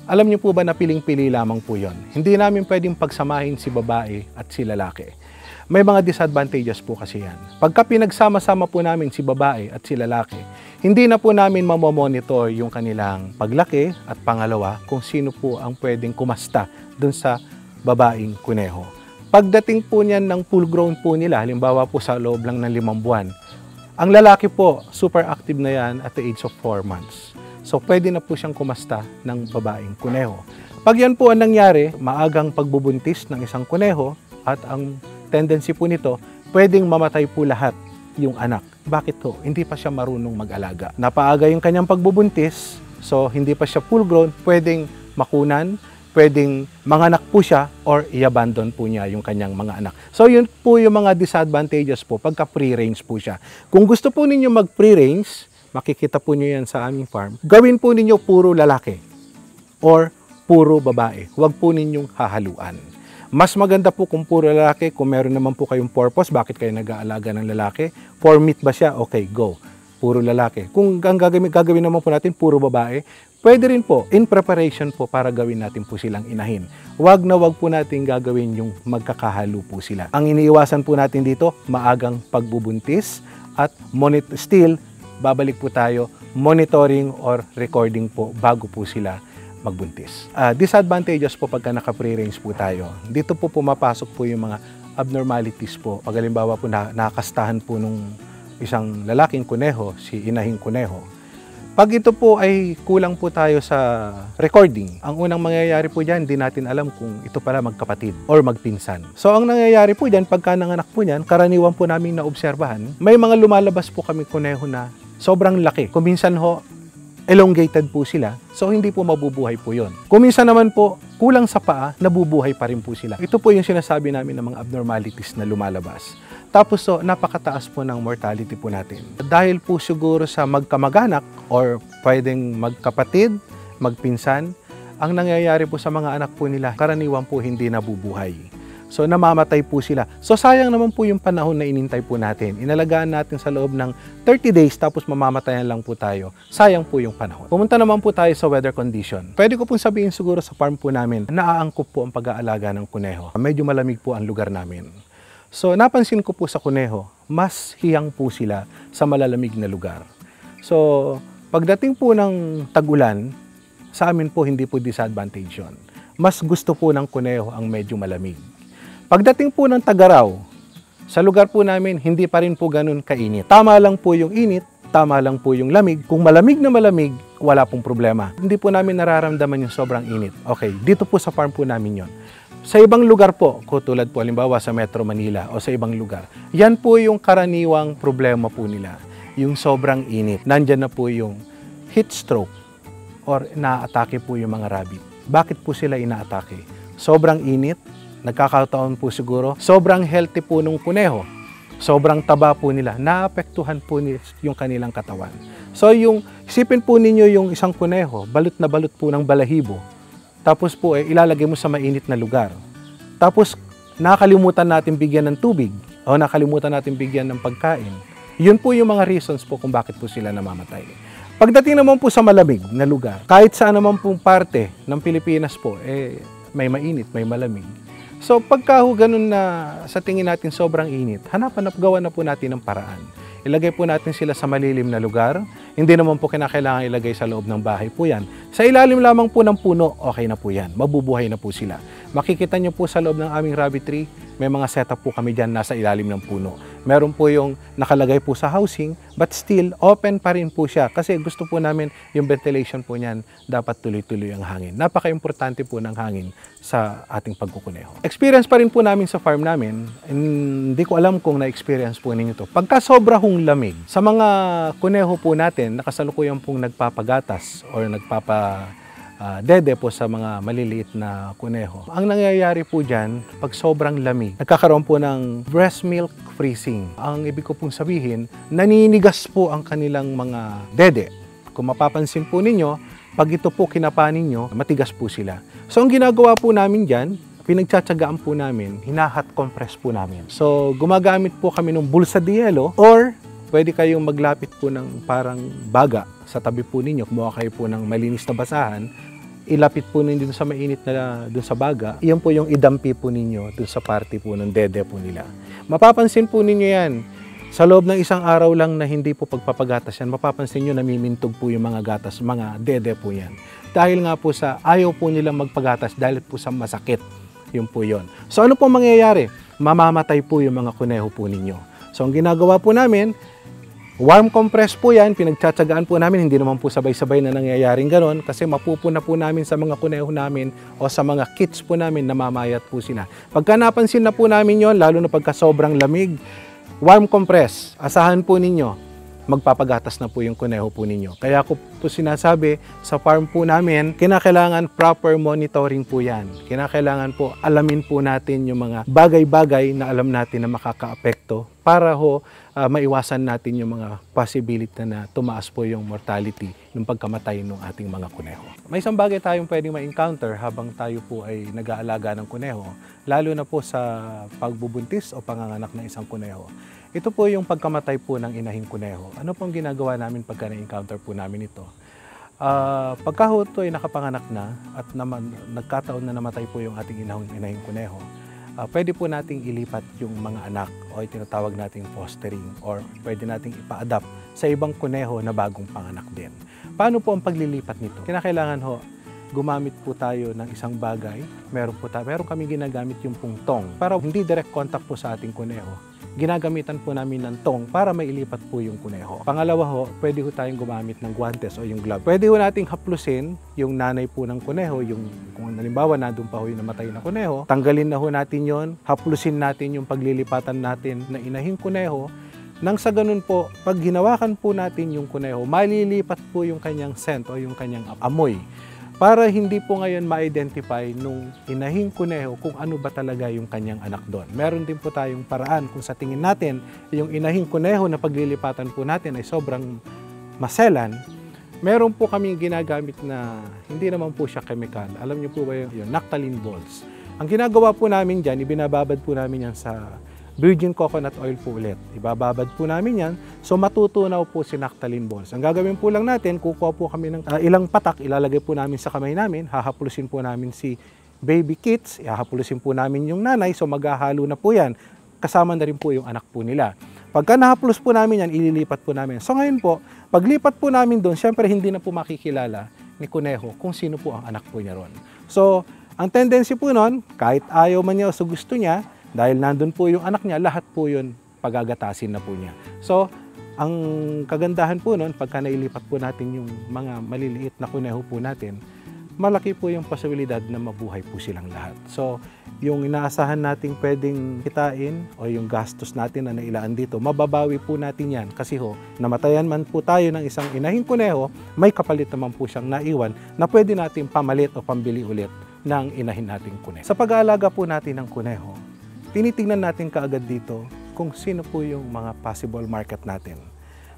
Alam niyo po ba na piling-pili lamang po yon? Hindi namin pwedeng pagsamahin si babae at si lalaki. May mga disadvantages po kasi yan. Pagka pinagsama-sama po namin si babae at si lalaki, hindi na po namin mamomonitor yung kanilang paglaki at pangalawa kung sino po ang pwedeng kumasta dun sa babaeng kuneho. Pagdating po niyan ng full grown po nila, halimbawa po sa loob lang ng limang buwan, ang lalaki po, super active na yan at the age of 4 months. So, pwede na po siyang kumasta ng babaeng kuneho. Pag yan po ang nangyari, maagang pagbubuntis ng isang kuneho at ang tendency po nito, pwedeng mamatay po lahat yung anak. Bakit to? Hindi pa siya marunong mag-alaga. Napaaga yung kanyang pagbubuntis, so hindi pa siya full grown, pwedeng makunan, pwedeng manganak po siya or i-abandon po niya yung kanyang mga anak. So yun po yung mga disadvantages po pagka pre-range po siya. Kung gusto po ninyo mag pre-range, makikita po niyo yan sa aming farm, gawin po ninyo puro lalaki or puro babae. Huwag po ninyong hahaluan. Mas maganda po kung puro lalaki, kung meron naman po kayong purpose, bakit kayo nag-aalaga ng lalaki? For meat ba siya? Okay, go. Puro lalaki. Kung ang gagawin, gagawin naman po natin, puro babae, pwede rin po, in preparation po para gawin natin po silang inahin. Huwag na huwag po natin gagawin yung magkakahalo po sila. Ang iniiwasan po natin dito, maagang pagbubuntis at monitor, still, babalik po tayo, monitoring or recording po bago po sila magbuntis. Ah, disadvantages po pagka naka-pre-range po tayo. Dito po pumapasok po yung mga abnormalities po. Pag halimbawa po na, nakastahan po nung isang lalaking kuneho, si inahing kuneho. Pag ito po ay kulang po tayo sa recording, ang unang mangyayari po dyan, hindi natin alam kung ito pala magkapatid or magpinsan. So ang nangyayari po dyan, pagka nanganak po dyan, karaniwan po namin naobserbahan, may mga lumalabas po kami kuneho na sobrang laki. Kung minsan ho, elongated po sila, so hindi po mabubuhay po yon. Kung naman po, kulang sa paa, nabubuhay pa rin po sila. Ito po yung sinasabi namin ng mga abnormalities na lumalabas. Tapos so, napakataas po ng mortality po natin. Dahil po siguro sa magkamag-anak or pwedeng magkapatid, magpinsan, ang nangyayari po sa mga anak po nila, karaniwan po hindi nabubuhay. So namamatay po sila. So sayang naman po yung panahon na inintay po natin. Inalagaan natin sa loob ng 30 days tapos mamamatayan lang po tayo. Sayang po yung panahon. Pumunta naman po tayo sa weather condition. Pwede ko pong sabihin siguro sa farm po namin, naaangkop po ang pag-aalaga ng kuneho. Medyo malamig po ang lugar namin. So napansin ko po sa kuneho, mas hiyang po sila sa malalamig na lugar. So pagdating po ng tag-ulan, sa amin po hindi po disadvantage yun. Mas gusto po ng kuneho ang medyo malamig. Pagdating po ng tagaraw, sa lugar po namin, hindi pa rin po ganun kainit. Tama lang po yung init, tama lang po yung lamig. Kung malamig na malamig, wala pong problema. Hindi po namin nararamdaman yung sobrang init. Okay, dito po sa farm po namin yon. Sa ibang lugar po, tulad po halimbawa sa Metro Manila o sa ibang lugar, yan po yung karaniwang problema po nila. Yung sobrang init. Nandyan na po yung heat stroke or inaatake po yung mga rabbit. Bakit po sila inaatake? Sobrang init, nagkakataon po siguro, sobrang healthy po nung kuneho. Sobrang taba po nila, naapektuhan po yung kanilang katawan. So yung, isipin po ninyo yung isang kuneho, balot na balot po ng balahibo. Tapos po eh, ilalagay mo sa mainit na lugar. Tapos nakalimutan natin bigyan ng tubig o nakalimutan natin bigyan ng pagkain. Yun po yung mga reasons po kung bakit po sila namamatay. Pagdating naman po sa malamig na lugar, kahit saan naman pong parte ng Pilipinas po, eh, may mainit, may malamig. So pagka ho ganun na sa tingin natin sobrang init, hanapan at gawa na po natin ng paraan. Ilagay po natin sila sa malilim na lugar, Hindi naman po kinakailangan ilagay sa loob ng bahay po yan. Sa ilalim lamang po ng puno, okay na po yan. Mabubuhay na po sila. Makikita nyo po sa loob ng aming rabbitry, may mga setup po kami dyan nasa ilalim ng puno. Meron po yung nakalagay po sa housing, but still open pa rin po siya kasi gusto po namin yung ventilation po niyan dapat tuloy-tuloy ang hangin. Napaka-importante po ng hangin sa ating pagkukuneho. Experience pa rin po namin sa farm namin, hindi ko alam kung na-experience po ninyo to. Pagka sobra hong lamig, sa mga kuneho po natin, nakasalukuyan pong nagpapagatas or nagpapa uh, dede po sa mga maliliit na kuneho. Ang nangyayari po dyan, pag sobrang lamig, nagkakaroon po ng breast milk freezing. Ang ibig ko pong sabihin, naninigas po ang kanilang mga dede. Kung mapapansin po ninyo, pag ito po kinapa ninyo, matigas po sila. So ang ginagawa po namin dyan, pinagtsatsagaan po namin, hinahat compress po namin. So gumagamit po kami ng bulsa de yelo or pwede kayong maglapit po ng parang baga sa tabi po ninyo, kumuha kayo po ng malinis na basahan, ilapit po ninyo dun sa mainit na dun sa baga, iyon po yung idampi po ninyo dun sa party po ng dede po nila. Mapapansin po ninyo yan, sa loob ng isang araw lang na hindi po pagpapagatas yan, mapapansin nyo namimintog po yung mga gatas, mga dede po yan. Dahil nga po sa ayaw po nilang magpagatas dahil po sa masakit. Yun po yon. So ano po mangyayari? Mamamatay po yung mga kuneho po ninyo. So ang ginagawa po namin, Warm compress po yan, pinagtsatsagaan po namin, hindi naman po sabay-sabay na nangyayaring ganon kasi mapupuna po namin sa mga kuneho namin o sa mga kits po namin na mamayat po sila. Pagka napansin na po namin yon lalo na pagka sobrang lamig, warm compress, asahan po ninyo, magpapagatas na po yung kuneho po ninyo. Kaya ko po sinasabi, sa farm po namin, kinakailangan proper monitoring po yan. Kinakailangan po alamin po natin yung mga bagay-bagay na alam natin na makakaapekto para ho uh, maiwasan natin yung mga possibility na tumaas po yung mortality ng pagkamatay ng ating mga kuneho. May isang bagay tayong pwedeng ma-encounter habang tayo po ay nag-aalaga ng kuneho, lalo na po sa pagbubuntis o panganganak ng isang kuneho. Ito po yung pagkamatay po ng inahing kuneho. Ano pong ginagawa namin pagka na-encounter po namin ito? Uh, pagka ito ay nakapanganak na at naman, nagkataon na namatay po yung ating inahing, inahing kuneho, uh, pwede po nating ilipat yung mga anak o tinatawag nating fostering or pwede nating ipa-adapt sa ibang kuneho na bagong panganak din. Paano po ang paglilipat nito? Kinakailangan ho, gumamit po tayo ng isang bagay. Meron po tayo, meron kami ginagamit yung pungtong para hindi direct contact po sa ating kuneho ginagamitan po namin ng tong para mailipat po yung kuneho. Pangalawa ho, pwede ho tayong gumamit ng guantes o yung glove. Pwede ho nating haplusin yung nanay po ng kuneho, yung kung halimbawa nandun pa ho yung namatay na kuneho, tanggalin na ho natin yon, haplusin natin yung paglilipatan natin na inahing kuneho, nang sa ganun po, pag ginawakan po natin yung kuneho, malilipat po yung kanyang scent o yung kanyang amoy para hindi po ngayon ma-identify nung inahing kuneho kung ano ba talaga yung kanyang anak doon. Meron din po tayong paraan kung sa tingin natin yung inahing kuneho na paglilipatan po natin ay sobrang maselan, meron po kami ginagamit na hindi naman po siya chemical. Alam niyo po ba yung naphthalene balls? Ang ginagawa po namin dyan, ibinababad po namin yan sa virgin coconut oil po ulit. Ibababad po namin yan. So matutunaw po si naphthalene balls. Ang gagawin po lang natin, kukuha po kami ng uh, ilang patak, ilalagay po namin sa kamay namin, hahapulusin po namin si baby kits, ihahapulusin po namin yung nanay, so maghahalo na po yan. Kasama na rin po yung anak po nila. Pagka nahaplos po namin yan, ililipat po namin. So ngayon po, paglipat po namin doon, syempre hindi na po makikilala ni Kuneho kung sino po ang anak po niya ron. So, ang tendency po noon, kahit ayaw man niya o gusto niya, dahil nandun po yung anak niya, lahat po yun pagagatasin na po niya. So, ang kagandahan po nun, pagka nailipat po natin yung mga maliliit na kuneho po natin, malaki po yung posibilidad na mabuhay po silang lahat. So, yung inaasahan nating pwedeng kitain o yung gastos natin na nailaan dito, mababawi po natin yan. Kasi ho, namatayan man po tayo ng isang inahing kuneho, may kapalit naman po siyang naiwan na pwede natin pamalit o pambili ulit ng inahin nating kuneho. Sa pag-aalaga po natin ng kuneho, tinitingnan natin kaagad dito kung sino po yung mga possible market natin.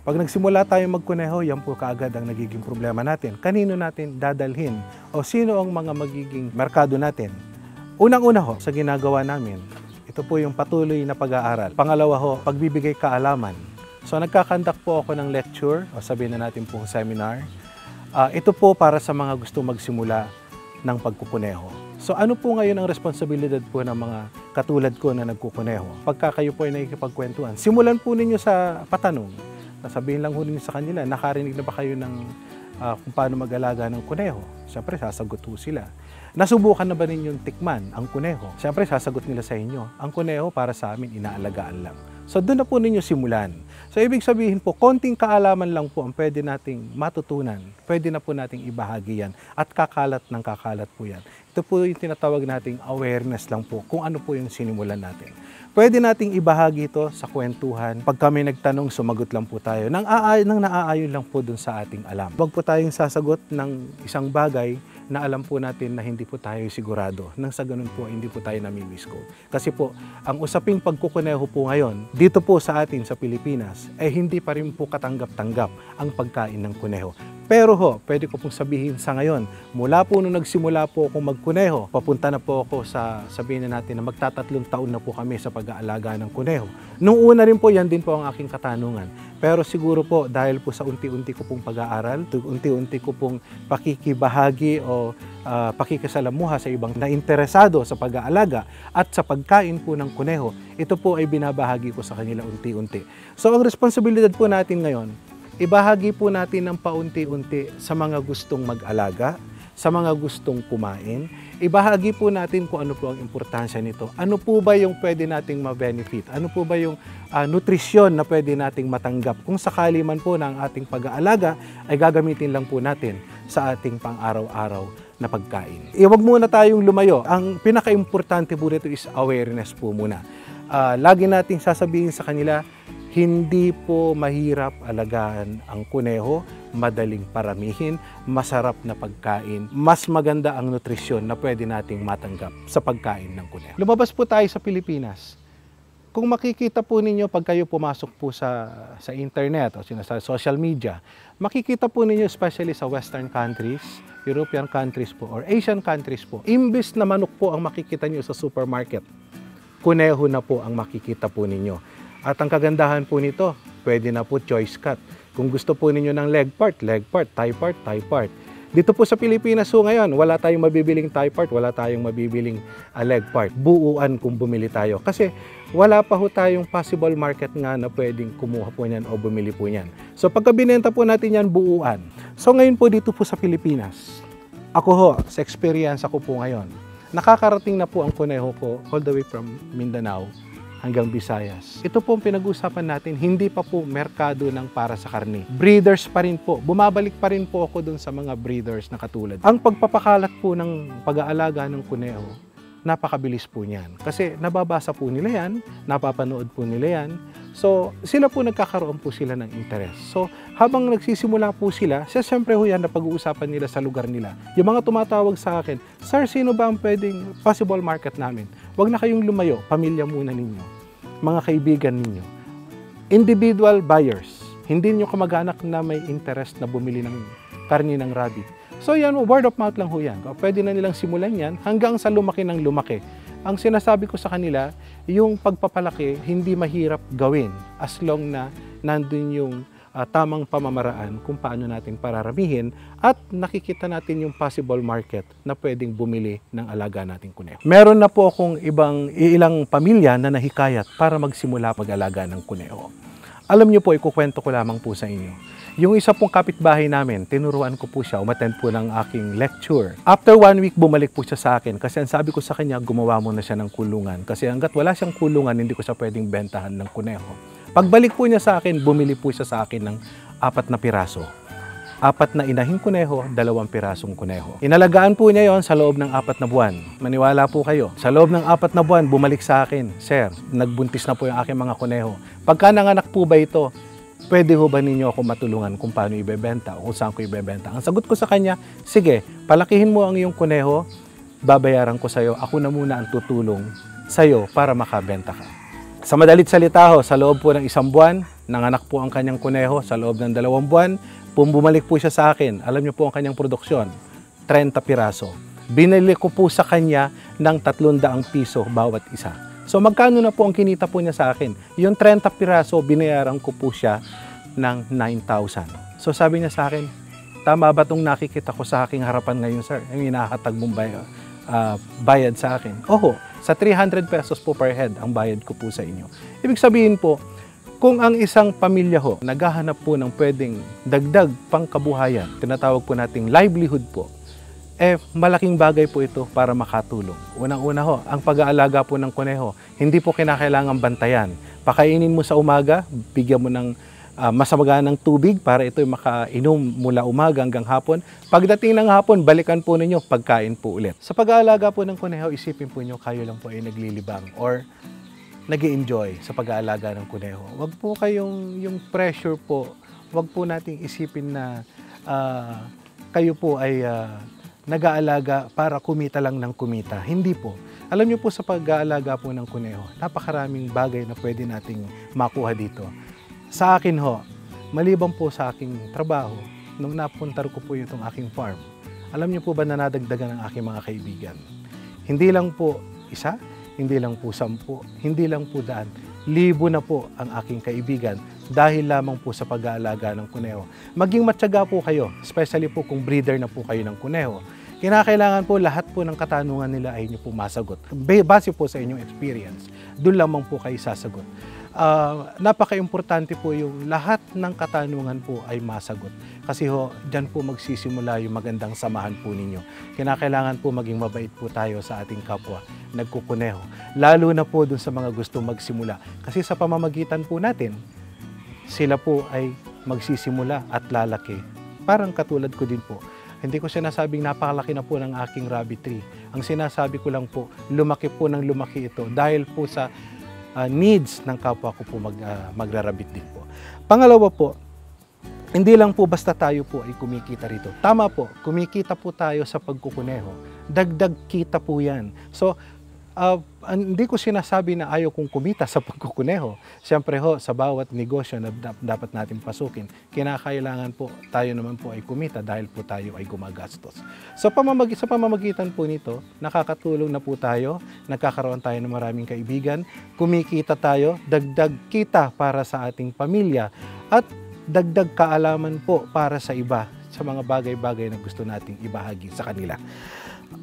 Pag nagsimula tayo magkuneho, yan po kaagad ang nagiging problema natin. Kanino natin dadalhin o sino ang mga magiging merkado natin? Unang-una ho, sa ginagawa namin, ito po yung patuloy na pag-aaral. Pangalawa ho, pagbibigay kaalaman. So nagkakandak po ako ng lecture o sabihin na natin pong seminar. Uh, ito po para sa mga gusto magsimula ng pagkukuneho. So ano po ngayon ang responsibilidad po ng mga katulad ko na nagkukuneho? Pagka kayo po ay nakikipagkwentuhan, simulan po ninyo sa patanong. sasabihin lang ho ninyo sa kanila, nakarinig na ba kayo ng ah, kung paano mag-alaga ng kuneho? Siyempre, sasagot ho sila. Nasubukan na ba ninyong tikman ang kuneho? Siyempre, sasagot nila sa inyo, ang kuneho para sa amin, inaalagaan lang. So, doon na po ninyo simulan. So, ibig sabihin po, konting kaalaman lang po ang pwede nating matutunan. Pwede na po nating ibahagi yan. At kakalat ng kakalat po yan. Ito po yung tinatawag nating awareness lang po kung ano po yung sinimulan natin. Pwede nating ibahagi ito sa kwentuhan. Pag kami nagtanong, sumagot lang po tayo. Nang, aay nang naaayon lang po dun sa ating alam. Huwag po tayong sasagot ng isang bagay na alam po natin na hindi po tayo sigurado. Nang sa ganun po, hindi po tayo namimisko. Kasi po, ang usaping pagkukuneho po ngayon, dito po sa atin sa Pilipinas, eh hindi pa rin po katanggap-tanggap ang pagkain ng kuneho. Pero ho, pwede ko pong sabihin sa ngayon, mula po nung nagsimula po akong magkuneho, papunta na po ako sa, sabihin na natin na magtatatlong taon na po kami sa pag-aalaga ng kuneho. Nung una rin po, yan din po ang aking katanungan. Pero siguro po, dahil po sa unti-unti ko pong pag-aaral, unti-unti ko pong pakikibahagi o ah, pakikisalamuha sa ibang nainteresado sa pag-aalaga at sa pagkain po ng kuneho, ito po ay binabahagi ko sa kanila unti-unti. So ang responsibilidad po natin ngayon, ibahagi po natin ng paunti-unti sa mga gustong mag-alaga, sa mga gustong kumain. Ibahagi po natin kung ano po ang importansya nito. Ano po ba yung pwede nating ma-benefit? Ano po ba yung ah, nutrisyon na pwede nating matanggap? Kung sakali man po ng ating pag-aalaga, ay gagamitin lang po natin sa ating pang-araw-araw na pagkain. Iwag muna tayong lumayo. Ang pinaka-importante po dito is awareness po muna. Ah, lagi nating sasabihin sa kanila, hindi po mahirap alagaan ang kuneho, madaling paramihin, masarap na pagkain, mas maganda ang nutrisyon na pwede nating matanggap sa pagkain ng kuneho. Lumabas po tayo sa Pilipinas. Kung makikita po ninyo pag kayo pumasok po sa sa internet o sa social media, makikita po ninyo especially sa western countries, European countries po or Asian countries po. Imbes na manok po ang makikita niyo sa supermarket, kuneho na po ang makikita po ninyo. At ang kagandahan po nito, pwede na po choice cut. Kung gusto po ninyo ng leg part, leg part, thigh part, thigh part. Dito po sa Pilipinas po ngayon, wala tayong mabibiling thigh part, wala tayong mabibiling ah, leg part. Buuan kung bumili tayo. Kasi wala pa ho tayong possible market nga na pwedeng kumuha po niyan o bumili po niyan. So pagka binenta po natin yan, buuan. So ngayon po dito po sa Pilipinas, ako ho, sa experience ko po ngayon, nakakarating na po ang kuneho ko all the way from Mindanao hanggang Visayas. Ito po ang pinag-usapan natin, hindi pa po merkado ng para sa karne. Breeders pa rin po. Bumabalik pa rin po ako dun sa mga breeders na katulad. Ang pagpapakalat po ng pag-aalaga ng kuneho, napakabilis po niyan. Kasi nababasa po nila yan, napapanood po nila yan. So, sila po nagkakaroon po sila ng interest. So, habang nagsisimula po sila, siya siyempre ho yan na pag-uusapan nila sa lugar nila. Yung mga tumatawag sa akin, Sir, sino ba ang pwedeng possible market namin? Huwag na kayong lumayo, pamilya muna ninyo, mga kaibigan ninyo. Individual buyers, hindi nyo kamag-anak na may interest na bumili ng karni ng rabbit. So yan, word of mouth lang ho yan. Pwede na nilang simulan yan hanggang sa lumaki ng lumaki. Ang sinasabi ko sa kanila, yung pagpapalaki, hindi mahirap gawin as long na nandun yung ah, tamang pamamaraan kung paano natin pararamihin at nakikita natin yung possible market na pwedeng bumili ng alaga nating kuneho. Meron na po akong ibang ilang pamilya na nahikayat para magsimula mag-alaga ng kuneho. Alam niyo po, ikukwento ko lamang po sa inyo. Yung isa pong kapitbahay namin, tinuruan ko po siya, umattend po ng aking lecture. After one week, bumalik po siya sa akin kasi ang sabi ko sa kanya, gumawa muna siya ng kulungan. Kasi hanggat wala siyang kulungan, hindi ko siya pwedeng bentahan ng kuneho. Pagbalik po niya sa akin, bumili po siya sa akin ng apat na piraso. Apat na inahing kuneho, dalawang pirasong kuneho. Inalagaan po niya yon sa loob ng apat na buwan. Maniwala po kayo. Sa loob ng apat na buwan, bumalik sa akin, Sir, nagbuntis na po yung aking mga kuneho. Pagka nanganak po ba ito, pwede ho ba ninyo ako matulungan kung paano ibebenta o kung saan ko ibebenta? Ang sagot ko sa kanya, sige, palakihin mo ang iyong kuneho, babayaran ko sa'yo, ako na muna ang tutulong sa'yo para makabenta ka. Sa madalit salita ho, sa loob po ng isang buwan, nanganak po ang kanyang kuneho, sa loob ng dalawang buwan, bumalik po siya sa akin. Alam niyo po ang kanyang produksyon, 30 piraso. Binili ko po sa kanya ng 300 piso bawat isa. So magkano na po ang kinita po niya sa akin? Yung 30 piraso, binayaran ko po siya ng 9,000. So sabi niya sa akin, tama ba itong nakikita ko sa aking harapan ngayon, sir? Yung inahatag mong bayad, ah, bayad sa akin. Oho, sa 300 pesos po per head ang bayad ko po sa inyo. Ibig sabihin po, Kung ang isang pamilya ho, naghahanap po ng pwedeng dagdag pangkabuhayan, tinatawag po nating livelihood po, eh malaking bagay po ito para makatulong. Unang-una ho, ang pag-aalaga po ng kuneho, hindi po kinakailangan bantayan. Pakainin mo sa umaga, bigyan mo ng uh, masamaganang tubig para ito makainom mula umaga hanggang hapon. Pagdating ng hapon, balikan po ninyo, pagkain po ulit. Sa pag-aalaga po ng kuneho, isipin po nyo, kayo lang po ay naglilibang or nag enjoy sa pag-aalaga ng kuneho. Huwag po kayong yung pressure po, huwag po nating isipin na uh, kayo po ay uh, nag-aalaga para kumita lang ng kumita. Hindi po. Alam niyo po sa pag-aalaga po ng kuneho, napakaraming bagay na pwede nating makuha dito. Sa akin ho, maliban po sa aking trabaho, nung napuntar ko po itong aking farm, alam niyo po ba na nadagdagan ng aking mga kaibigan? Hindi lang po isa, hindi lang po sampu, hindi lang po daan, libo na po ang aking kaibigan dahil lamang po sa pag-aalaga ng kuneho. Maging matyaga po kayo, especially po kung breeder na po kayo ng kuneho. Kinakailangan po lahat po ng katanungan nila ay inyo po masagot. Base po sa inyong experience, doon lamang po kayo sasagot. Uh, napaka-importante po yung lahat ng katanungan po ay masagot. Kasi ho, dyan po magsisimula yung magandang samahan po ninyo. Kinakailangan po maging mabait po tayo sa ating kapwa, nagkukuneho. Lalo na po dun sa mga gusto magsimula. Kasi sa pamamagitan po natin, sila po ay magsisimula at lalaki. Parang katulad ko din po. Hindi ko sinasabing napakalaki na po ng aking rabbit tree. Ang sinasabi ko lang po, lumaki po ng lumaki ito dahil po sa uh, needs ng kapwa ko po mag, uh, magrarabit din po. Pangalawa po, hindi lang po basta tayo po ay kumikita rito. Tama po, kumikita po tayo sa pagkukuneho. Dagdag kita po yan. So, uh, hindi ko sinasabi na ayaw kong kumita sa pagkukuneho. Siyempre ho, sa bawat negosyo na dapat natin pasukin, kinakailangan po tayo naman po ay kumita dahil po tayo ay gumagastos. So pamamag sa pamamagitan po nito, nakakatulong na po tayo, nagkakaroon tayo ng maraming kaibigan, kumikita tayo, dagdag kita para sa ating pamilya, at dagdag kaalaman po para sa iba sa mga bagay-bagay na gusto nating ibahagi sa kanila.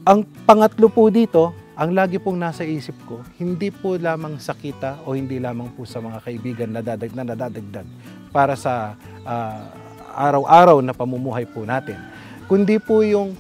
Ang pangatlo po dito, ang lagi pong nasa isip ko, hindi po lamang sa kita o hindi lamang po sa mga kaibigan na, dadag, na nadadagdag para sa uh, araw-araw na pamumuhay po natin, kundi po yung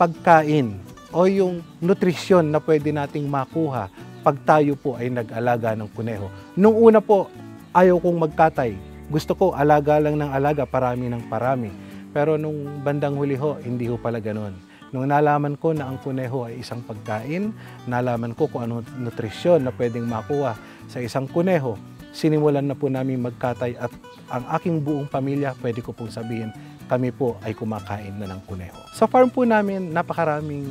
pagkain o yung nutrisyon na pwede nating makuha pag tayo po ay nag-alaga ng kuneho. Nung una po, ayaw kong magkatay. Gusto ko alaga lang ng alaga, parami ng parami. Pero nung bandang huli ho, hindi ho pala ganun Nung nalaman ko na ang kuneho ay isang pagkain, nalaman ko kung ano nutrisyon na pwedeng makuha sa isang kuneho, sinimulan na po namin magkatay at ang aking buong pamilya, pwede ko pong sabihin, kami po ay kumakain na ng kuneho. Sa farm po namin, napakaraming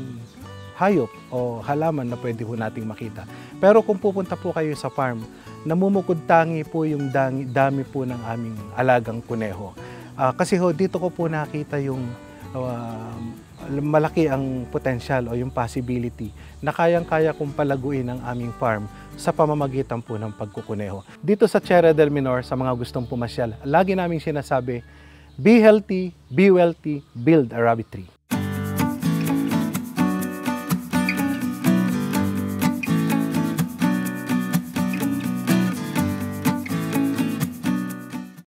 hayop o halaman na pwede po nating makita. Pero kung pupunta po kayo sa farm, namumukod tangi po yung dami, dami po ng aming alagang kuneho. Uh, kasi ho, dito ko po nakita yung uh, malaki ang potential o yung possibility na kayang-kaya kong palaguin ang aming farm sa pamamagitan po ng pagkukuneho. Dito sa Sierra del Minor, sa mga gustong pumasyal, lagi naming sinasabi, be healthy, be wealthy, build a rabbit tree.